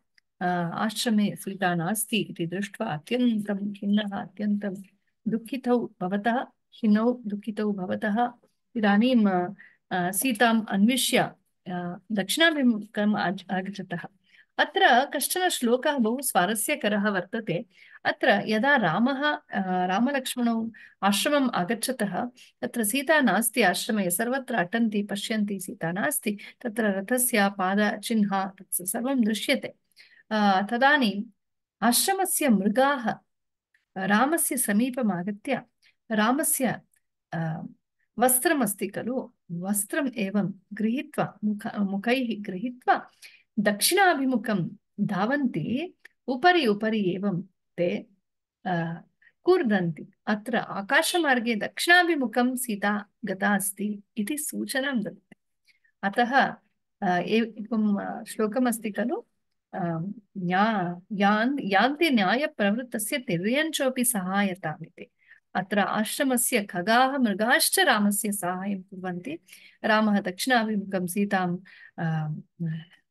आ, आश्रमे सीता नास्ति इति दृष्ट्वा खिन्नः अत्यन्तं दुःखितौ खिन्नौ दुःखितौ इदानीं सीताम् अन्विष्य दक्षिणाभिमुखम् आगच्छतः। अत्र कश्चन श्लोकः बहु स्वारस्यकरः वर्तते। अत्र यदा रामः रामलक्ष्मणौ आश्रमम् आगच्छतः, तत्र सीता नास्ति आश्रमे, सर्वत्र अटन्ति, पश्यन्ति, सीता नास्ति, तत्र रथस्य पादचिह्न सर्वं दृश्यते। तदानीम् आश्रमस्य मृगाः रामस्य समीपम् आगत्य, रामस्य वस्त्रमस्ति खलु? वस्त्रम् गृहीत्वा, मुख, मुखैः गृहीत्वा दक्षिणाभिमुखं धावन्ति, उपरि उपरि एवं ते कूर्दन्ति। अत्र आकाशमार्गे दक्षिणाभिमुखं सीता गता अस्ति इति सूचनां दत्ते। अतः एकं श्लोकमस्ति खलु? न्या यान्, यान्ति न्यायप्रवृत्तस्य तिर्यञ्चोऽपि सहायताम् इति अत्र आश्रमस्य खगाः मृगाश्च रामस्य साहाय्यं कुर्वन्ति। रामः दक्षिणाभिमुखं सीतां आ,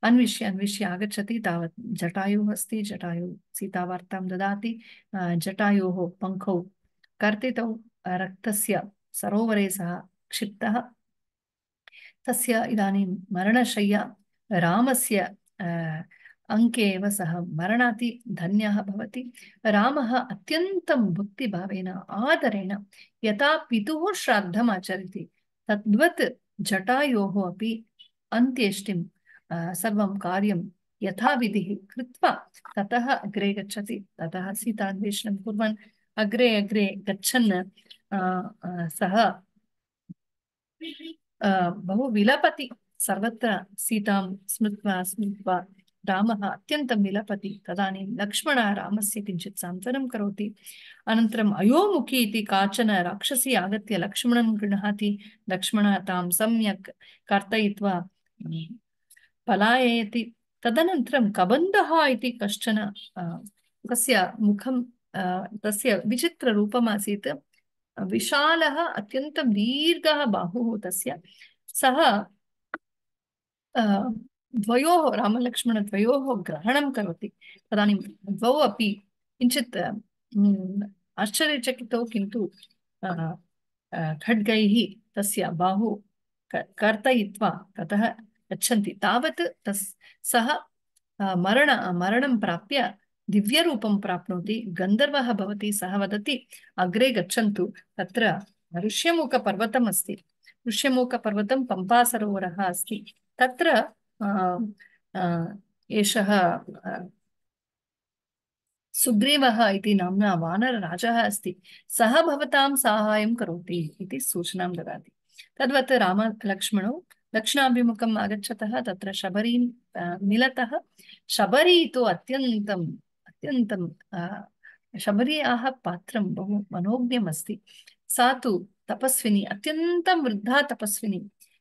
अन्विष्य अन्विष्य आगच्छति। तावत् जटायुः अस्ति। जटायुः सीतावार्तां ददाति। जटायोः पङ्खौ कर्तितौ। रक्तस्य सरोवरे सः क्षिप्तः। तस्य इदानीं मरणशय्या रामस्य अङ्के एव सः मरणाति धन्यः भवति। रामः आदरेण यथा पितुः श्राद्धम् आचरति तद्वत् जटायोः अपि अन्त्येष्टिं सर्वं कार्यं यथाविधिः कृत्वा ततः अग्रे गच्छति। ततः सीतान्वेषणं कुर्वन् अग्रे अग्रे गच्छन् सः बहु विलपति। सर्वत्र सीतां स्मृत्वा स्मृत्वा रामः अत्यन्तं विलपति। लक्ष्मणः रामस्य किञ्चित् सान्त्वनं करोति। अनन्तरम् अयोमुखी इति काचन राक्षसी आगत्य लक्ष्मणं गृह्णाति। लक्ष्मणः तां सम्यक् कर्तयित्वा पलाययति। तदनन्तरं कबन्धः इति कश्चन तस्य मुखं तस्य विचित्ररूपमासीत्। विशालः, अत्यन्तं दीर्घः बाहुः तस्य। सः द्वयोः रामलक्ष्मणद्वयोः ग्रहणं करोति। तदानीं द्वौ अपि किञ्चित् आश्चर्यचकितौ, किन्तु खड्गैः तस्य बाहु कर्तयित्वा ततः गच्छन्ति। तावत् मरण, मरणं प्राप्य दिव्यरूपं प्राप्नोति। गन्धर्वः भवति, सः वदति, अग्रे गच्छन्तु। तत्र ऋष्यमुखपर्वतम् अस्ति ऋष्यमुखपर्वतं पम्पासरोवरः अस्ति। तत्र एषः सुग्रीवः इति नाम्ना वानरराजः अस्ति। सः भवतां साहाय्यं करोति इति सूचनां ददाति। तद्वत् रामलक्ष्मणौ दक्षिणाभिमुखम् आगच्छतः, तत्र शबरीं मिलतः। शबरी तु अत्यन्तम् अत्यन्तं शबर्याः पात्रं बहु मनोज्ञम् अस्ति सा तु तपस्विनी, अत्यन्तं वृद्धा तपस्विनी।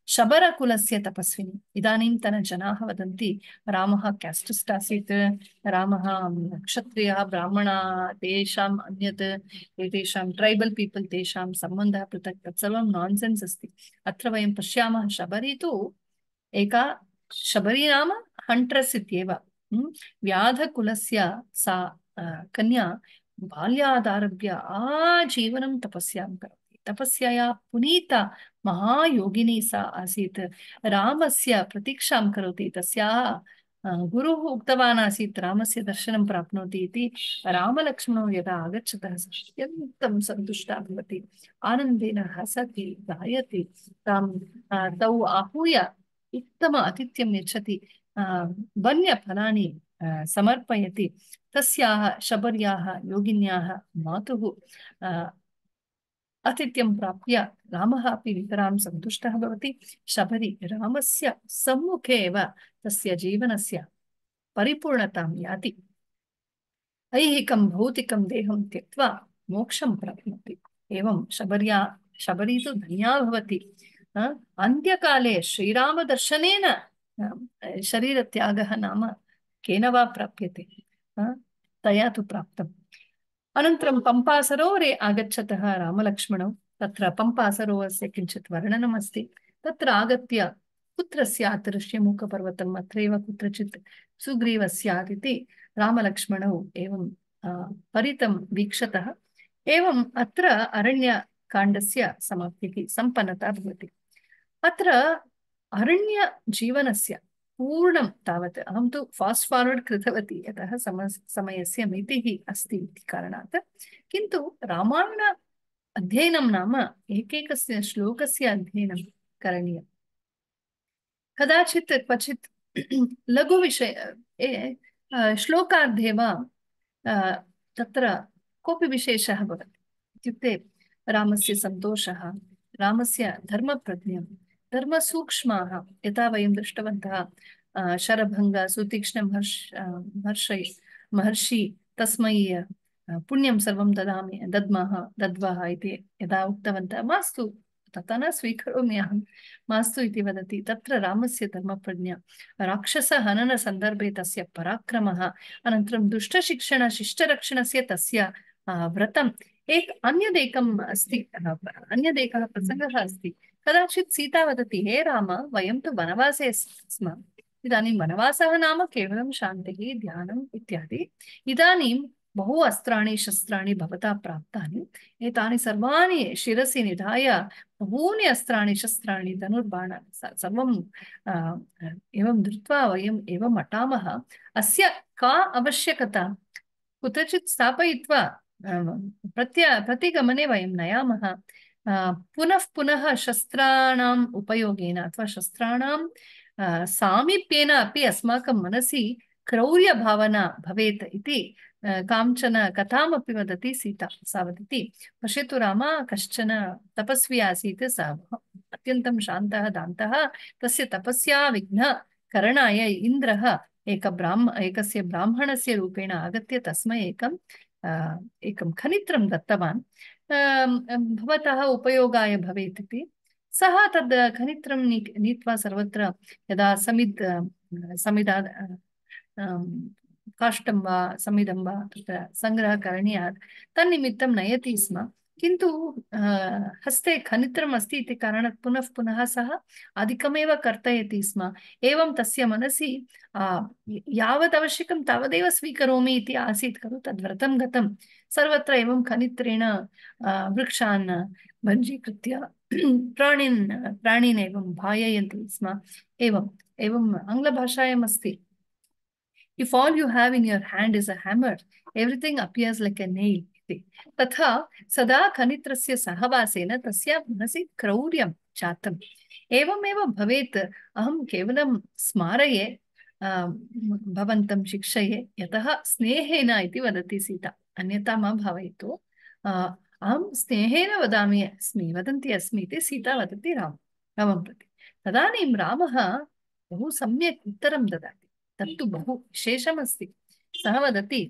शबरकुलस्य तपस्विनी। इदानीन्तनजनाः वदन्ति, रामः क्यास्टिस्ट् आसीत् रामः क्षत्रियः ब्राह्मणः, तेषाम् अन्यत्, एतेषां ट्रैबल् पीपल्, तेषां सम्बन्धः पृथक्, तत्सर्वं नान्सेन्स् अस्ति। अत्र वयं शबरी तु एका, शबरी नाम हण्ट्रस् इत्येव। सा कन्या बाल्यादारभ्य आजीवनं तपस्यां करोति। तपस्यया पुनीता महायोगिनी सा आसीत्। रामस्य प्रतीक्षां करोति तस्याः गुरुः उक्तवान् आसीत्, रामस्य दर्शनं प्राप्नोति इति। रामलक्ष्मणौ यदा आगच्छतः अत्यन्तं सन्तुष्टा भवति। आनन्देन हसति, गायति, तां तौ आहूय उत्तम आतिथ्यं यच्छति वन्यफलानि समर्पयति। तस्याः शबर्याः योगिन्याः मातुः अ, आतिथ्यं प्राप्य रामः अपि नितरां सन्तुष्टः भवति। शबरी रामस्य सम्मुखे एव तस्य जीवनस्य परिपूर्णतां याति। ऐहिकं भौतिकं देहं त्यक्त्वा मोक्षं प्राप्नोति। एवं शबर्या शबरी तु धन्या भवति। अन्त्यकाले अ, शरीरत्यागः नाम केन वा प्राप्यते? तया तु प्राप्तम्। अनन्तरं पम्पासरोवरे आगच्छतः रामलक्ष्मणौ। तत्र पम्पासरोवरस्य किञ्चित् वर्णनमस्ति। तत्र आगत्य कुत्र स्यात् ऋष्यमुखपर्वतम्? सुग्रीवः स्यात् इति एवं परितं वीक्षतः। एवम् अत्र अरण्यकाण्डस्य समाप्तिः, सम्पन्नता भवति। अत्र अरण्यजीवनस्य पूर्णं तावत् अहं तु फास्ट् फार्वर्ड् कृतवती यतः सम समयस्य मितिः अस्ति इति कारणात्। किन्तु रामायण अध्ययनं नाम एकैकस्य श्लोकस्य अध्ययनं करणीयम्। कदाचित् क्वचित् लघुविषय श्लोकार्धे वा तत्र कोऽपि विशेषः भवति। इत्युक्ते रामस्य सन्तोषः, रामस्य धर्मप्रज्ञं, धर्मसूक्ष्माः, यथा वयं दृष्टवन्तः शरभङ्ग सुतीक्ष्णमहर्ष अ, महर्षि तस्मै पुण्यं सर्वं ददामि दद्मः दद्वः इति यदा उक्तवन्तः मास्तु तथा न स्वीकरोमि अहं। मास्तु इति वदति तत्र रामस्य धर्मप्रज्ञा राक्षसहननसन्दर्भे तस्य पराक्रमः अनन्तरं दुष्टशिक्षण शिष्टरक्षणस्य तस्य व्रतम् एक अन्यदेकम् अस्ति अन्यदेकः प्रसङ्गः अस्ति। कदाचित् सीता वदति हे राम वयं तु वनवासे स्मः। इदानीं वनवासः नाम केवलं शान्तिः, ध्यानम् इत्यादि। इदानीं बहु अस्त्राणि, शस्त्राणि भवता प्राप्तानि। एतानि सर्वाणि शिरसि निधाय बहूनि अस्त्राणि, शस्त्राणि धनुर्बाणानि सर्वं एवं धृत्वा वयम् एवम् अटामः अस्य का आवश्यकता? कुत्रचित् स्थापयित्वा प्रत्य, प्रतिगमने वयं नयामः। पुनः पुनः शस्त्राणाम् उपयोगेन अथवा शस्त्राणां सामीप्येन अपि अस्माकं मनसि क्रौर्यभावना भवेत् इति काञ्चन कथामपि वदति सीता सा वदति पश्यतु राम कश्चन तपस्वी आसीत् सः अत्यन्तं शान्तः दान्तः तस्य तपस्या विघ्नकरणाय इन्द्रः एक ब्राह्म एकस्य ब्राह्मणस्य रूपेण आगत्य तस्मै एकं एकं खनित्रं दत्तवान् भवतः उपयोगाय भवेत् इति सः तद् खनित्रं नी नीत्वा सर्वत्र यदा समिद् समिदा अम, काष्ठं वा समिदं वा तत्र सङ्ग्रहः करणीयात् तन्निमित्तं नयति स्म। किन्तु अ, हस्ते खनित्रम् अस्ति इति कारणात् पुनः पुनः सः अधिकमेव कर्तयति स्म। एवं तस्य मनसि अ, यावत् आवश्यकं तावदेव स्वीकरोमि इति आसीत् खलु तद्व्रतं गतं सर्वत्र एवं खनित्रेण अ, वृक्षान् भञ्जीकृत्य प्राणिन् प्राणिन् एवं भाययन्ति स्म एवम् एवम् आङ्ग्लभाषायाम् अस्ति if all you have in your hand is a hammer, everything appears like a nail. इति। तथा सदा खनित्रस्य सहवासेन तस्य मनसि क्रौर्यं जातम् एवमेव भवेत् अहं केवलं स्मारये भवन्तं शिक्षये यतः स्नेहेन इति वदति सीता अन्यथा मा भावयतु। अहं स्नेहेन वदामि अस्मि, वदन्ती अस्मि सीता वदति राम, रामं प्रति। तदानीं रामः बहु सम्यक् उत्तरं ददाति, तत्तु बहु विशेषमस्ति। सः वदति,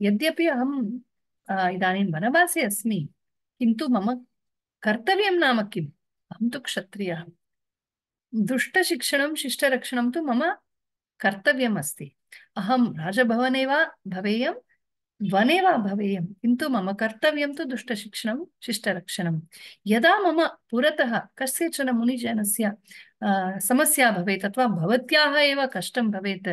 यद्यपि अहं इदानीं वनवासे अस्मि, किन्तु मम कर्तव्यं नाम किम्? अहं तु क्षत्रियः। दुष्टशिक्षणं, शिष्टरक्षणं तु मम कर्तव्यम् अस्ति राजभवने वा भवेयं वने वा भवेयं। किन्तु मम कर्तव्यं तु दुष्टशिक्षणं, शिष्टरक्षणं। यदा मम पुरतः कस्यचन मुनिजनस्य समस्या भवेत् अथवा भवत्याः एव कष्टं भवेत्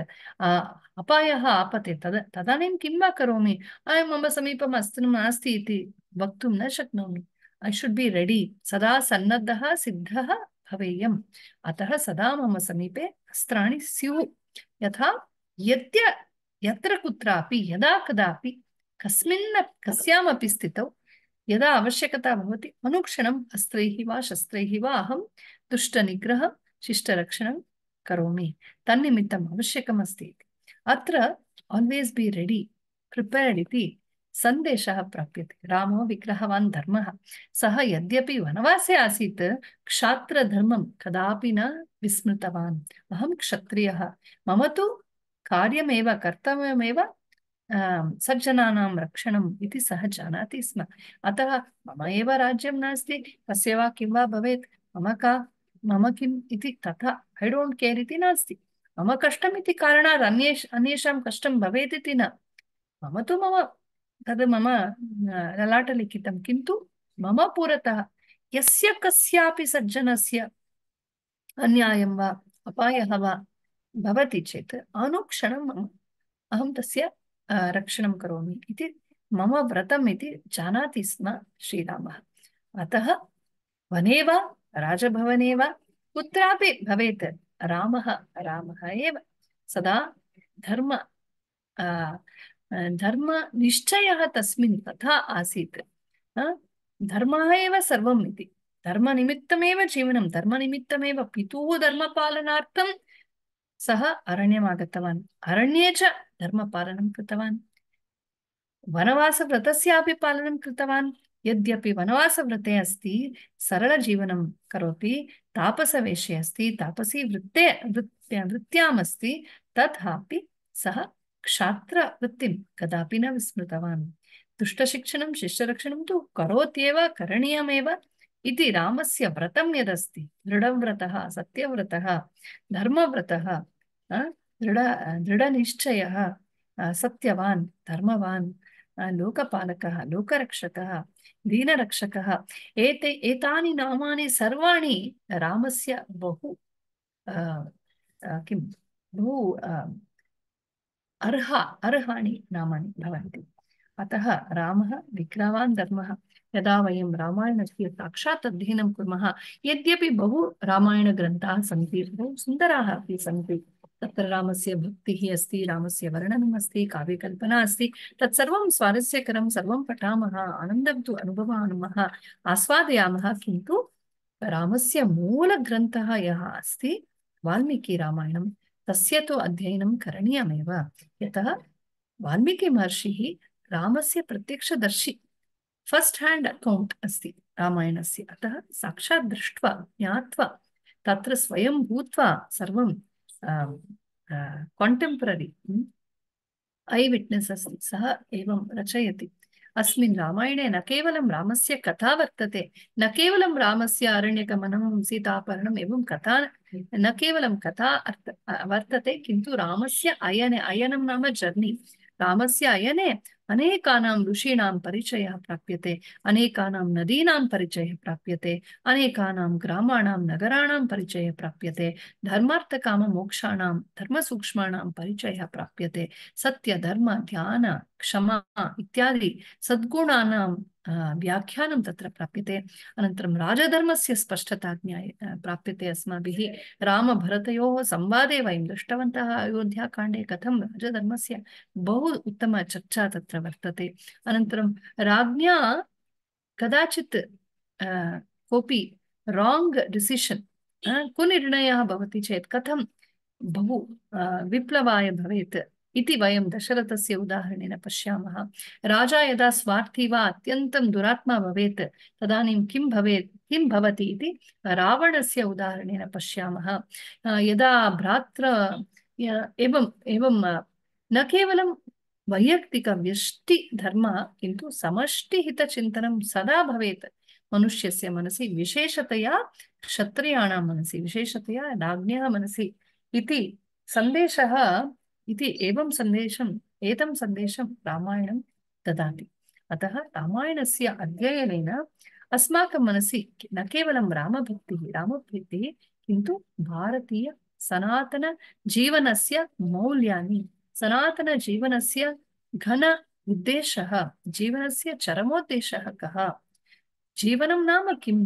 अपायः आपते, तद, तदानीं किं वा करोमि? अयं मम समीपम् अस्ति, नास्ति इति वक्तुं न शक्नोमि। I should be ready. सदा सन्नद्धः, सिद्धः भवेयम्। अतः सदा मम समीपे अस्त्राणि स्युः। यथा, यद्य यत्र कुत्रापि, यदा कदापि कस्मिन् कस्यामपि स्थितौ, यदा आवश्यकता भवति, अनुक्षणम् अस्त्रैः वा शस्त्रैः वा अहं दुष्टनिग्रह, शिष्टरक्षणं करोमि। तन्निमित्तम् आवश्यकमस्ति इति। अत्र आल्वेस् बि रेडि प्रिपेर्ड् इति सन्देशः प्राप्यते। रामो विग्रहवान् धर्मः। सः यद्यपि वनवासे आसीत्, क्षात्रधर्मं कदापि न विस्मृतवान्। अहं क्षत्रियः। मम तु कार्यमेव कर्तव्यमेव सज्जनानां रक्षणम् इति सः जानाति स्म। अतः मम एव राज्यं नास्ति कस्य वा किं वा भवेत्, मम का, मम किम् इति तथा ऐ डोण्ट् केर् इति नास्ति। मम कष्टम् इति कारणात् अन्येष, अन्येषां कष्टं भवेत् इति न। मम तु मम, तद् मम ललाटलिखितं, किन्तु मम पुरतः यस्य कस्यापि सज्जनस्य अन्यायं वा, अपायः वा भवति चेत् अनुक्षणं मम अहं तस्य अ, रक्षणं करोमि इति मम व्रतम् इति जानाति स्म श्रीरामः। अतः वने वा राजभवने वा कुत्रापि भवेत् रामः रामः एव। सदा धर्म अ, अ, धर्मनिश्चयः तस्मिन् तथा आसीत्। अ, धर्मः एव सर्वम् इति। धर्मनिमित्तमेव जीवनं धर्मनिमित्तमेव पितुः धर्मपालनार्थं सः अरण्यम् आगतवान्। अरण्ये च धर्मपालनं कृतवान्। वनवासव्रतस्यापि पालनं कृतवान्। यद्यपि वनवासव्रते अस्ति, सरलजीवनं करोति, तापसवेषे अस्ति, तापसी वृत्ते, वृत्त्या, वृत्त्याम् अस्ति, तथापि सः क्षात्रवृत्तिं कदापि न विस्मृतवान्। दुष्टशिक्षणं, शिष्यरक्षणं तु करोत्येव, करणीयमेव। इति रामस्य व्रतं यदस्ति। दृढव्रतः, सत्यव्रतः, धर्मव्रतः दृढ, दृढनिश्चयः सत्यवान्, धर्मवान् लोकपालकः, लोकरक्षकः, दीनरक्षकः, एते, एतानि नामानि सर्वाणि रामस्य बहु किं, बहु अर्ह, अर्हाणि नामानि भवन्ति। अतः रामः, विग्रहवान्, धर्मः। यदा वयं रामायणस्य साक्षात् अध्ययनं कुर्मः। यद्यपि बहु रामायणग्रन्थाः सन्ति, बहु सुन्दराः अपि सन्ति, तत्र रामस्य भक्तिः अस्ति, रामस्य वर्णनम् अस्ति, काव्यकल्पना अस्ति, तत्सर्वं स्वारस्यकरं, सर्वं पठामः, आनन्दं तु अनुभवामः, आस्वादयामः, किन्तु रामस्य मूलग्रन्थः यः अस्ति, वाल्मीकिरामायणं, तस्य तु अध्ययनं करणीयमेव। यतः वाल्मीकिमहर्षिः रामस्य प्रत्यक्षदर्शी फस्ट् हैण्ड् अकौण्ट् अस्ति, रामायणस्य। अतः साक्षात् दृष्ट्वा, ज्ञात्वा, तत्र स्वयं भूत्वा सर्वं ऐ विट्नेस् अस्ति, सः एवं रचयति। अस्मिन् रामायणे न केवलं रामस्य कथा वर्तते, न केवलं रामस्य अरण्यगमनं सीतापहरणम्, एवं कथा न केवलं कथा वर्तते, किन्तु रामस्य अयने, अयनं नाम जर्नी। रामस्य अयने अनेकानां ऋषीणां परिचयः प्राप्यते, अनेकानां नदीनां परिचयः प्राप्यते, अनेकानां ग्रामाणां नगराणां परिचयः प्राप्यते धर्मार्थकाममोक्षाणां धर्मसूक्ष्माणां परिचयः प्राप्यते सत्य धर्म ध्यान, क्षमा इत्यादि सद्गुणानां व्याख्यानं तत्र प्राप्यते। अनन्तरं राजधर्मस्य स्पष्टता ज्ञाय प्राप्यते अस्माभिः। रामभरतयोः संवादे वयं दृष्टवन्तः अयोध्याकाण्डे। कथं राजधर्मस्य बहु उत्तमचर्चा तत्र वर्तते। अनन्तरं राज्ञा कदाचित् कोऽपि राङ्ग् डिसिशन् कुनिर्णयः भवति चेत् कथं बहु विप्लवाय भवेत्? इति वयं दशरथस्य उदाहरणेन पश्यामः। राजा यदा स्वार्थी वा अत्यन्तं दुरात्मा भवेत्, तदानीं किं भवेत् किं भवति इति रावणस्य उदाहरणेन पश्यामः। यदा भ्रात्र एवं एवं न केवलं वैयक्तिकव्यष्टिधर्मः किन्तु समष्टिहितचिन्तनं सदा भवेत् मनुष्यस्य मनसि, विशेषतया क्षत्रियाणां मनसि, विशेषतया राज्ञः मनसि इति सन्देशः इति एवं सन्देशम्, एतं सन्देशं रामायणं ददाति। अतः रामायणस्य अध्ययनेन अस्माकं मनसि न केवलं रामभक्तिः रामभक्तिः, किन्तु भारतीय सनातनजीवनस्य मौल्यानि सनातनजीवनस्य घन उद्देशः, जीवनस्य चरमोद्देशः कः? जीवनं नाम किं?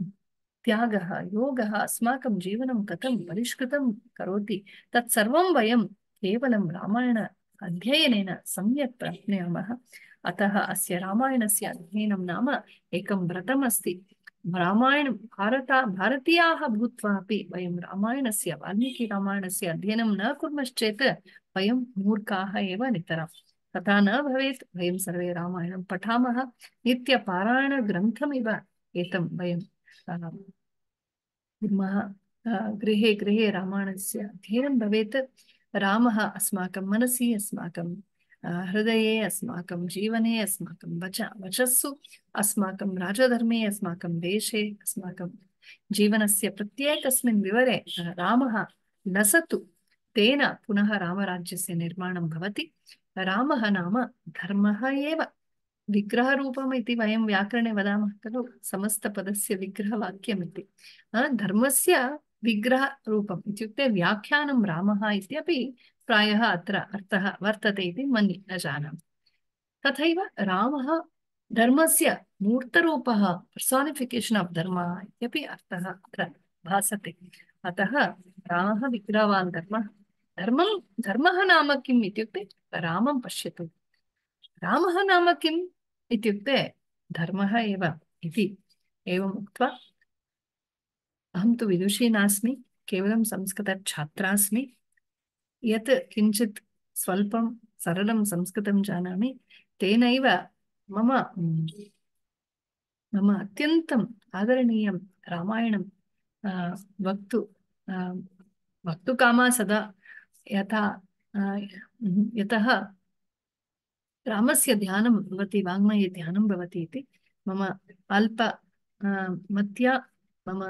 त्यागः, योगः अस्माकं जीवनं कथं परिष्कृतं करोति? तत्सर्वं वयं केवलं रामायण अध्ययनेन सम्यक् प्राप्नुयामः। अतः अस्य रामायणस्य अध्ययनं नाम एकं व्रतमस्ति रामायणं भारत, भारतीयाः भूत्वापि वयं रामायणस्य, वाल्मीकिरामायणस्य अध्ययनं न कुर्मश्चेत् वयं मूर्खाः एव नितरां तथा न भवेत्, वयं सर्वे रामायणं पठामः। नित्यपारायणग्रन्थमिव एतं वयं कुर्मः। गृहे गृहे रामायणस्य अध्ययनं भवेत्। रामः अस्माकं मनसि अस्माकं हृदये अस्माकं, जीवने अस्माकं, वच, वचस्सु अस्माकं राजधर्मे अस्माकं देशे अस्माकं जीवनस्य प्रत्येकस्मिन् विवरे रामः लसतु तेन पुनः रामराज्यस्य निर्माणं भवति। रामः नाम धर्मः एव। विग्रहरूपम् इति वयं व्याकरणे वदामः खलु, समस्तपदस्य विग्रहवाक्यमिति धर्मस्य विग्रहरूपम् इत्युक्ते व्याख्यानं रामः इत्यपि प्रायः अत्र अर्थः वर्तते इति मन्ये न जानामि। तथैव रामः धर्मस्य धर्मः इत्यपि अर्थः अत्र भासते। अतः रामः विग्रहवान् धर्मः। धर्मं, धर्मः नाम किम् इत्युक्ते रामं पश्यतु। रामः नाम किम् इत्युक्ते धर्मः एव इति उक्त्वा अहं तु विदुषी नास्मि, केवलं संस्कृतछात्रा अस्मि यत् किञ्चित् स्वल्पं सरलं संस्कृतं जानामि, तेनैव मम मम अत्यन्तम् आदरणीयं रामायणं वक्तु वक्तुकामा सदा यथा यतः रामस्य ध्यानं भवति वाङ्मये ध्यानं भवति इति मम अल्प मत्या मम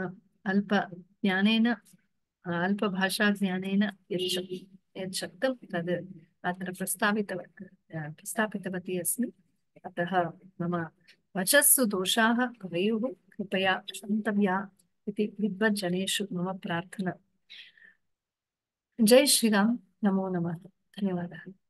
अल्पज्ञानेन अल्पभाषाज्ञानेन यत् यत् शक्तं तद् अत्र प्रस्तावितव प्रस्थापितवती अतः मम वचस्सु दोषाः भवेयुः, कृपया क्षन्तव्या इति मम प्रार्थना। जय श्रीराम, नमो नमः। धन्यवादः।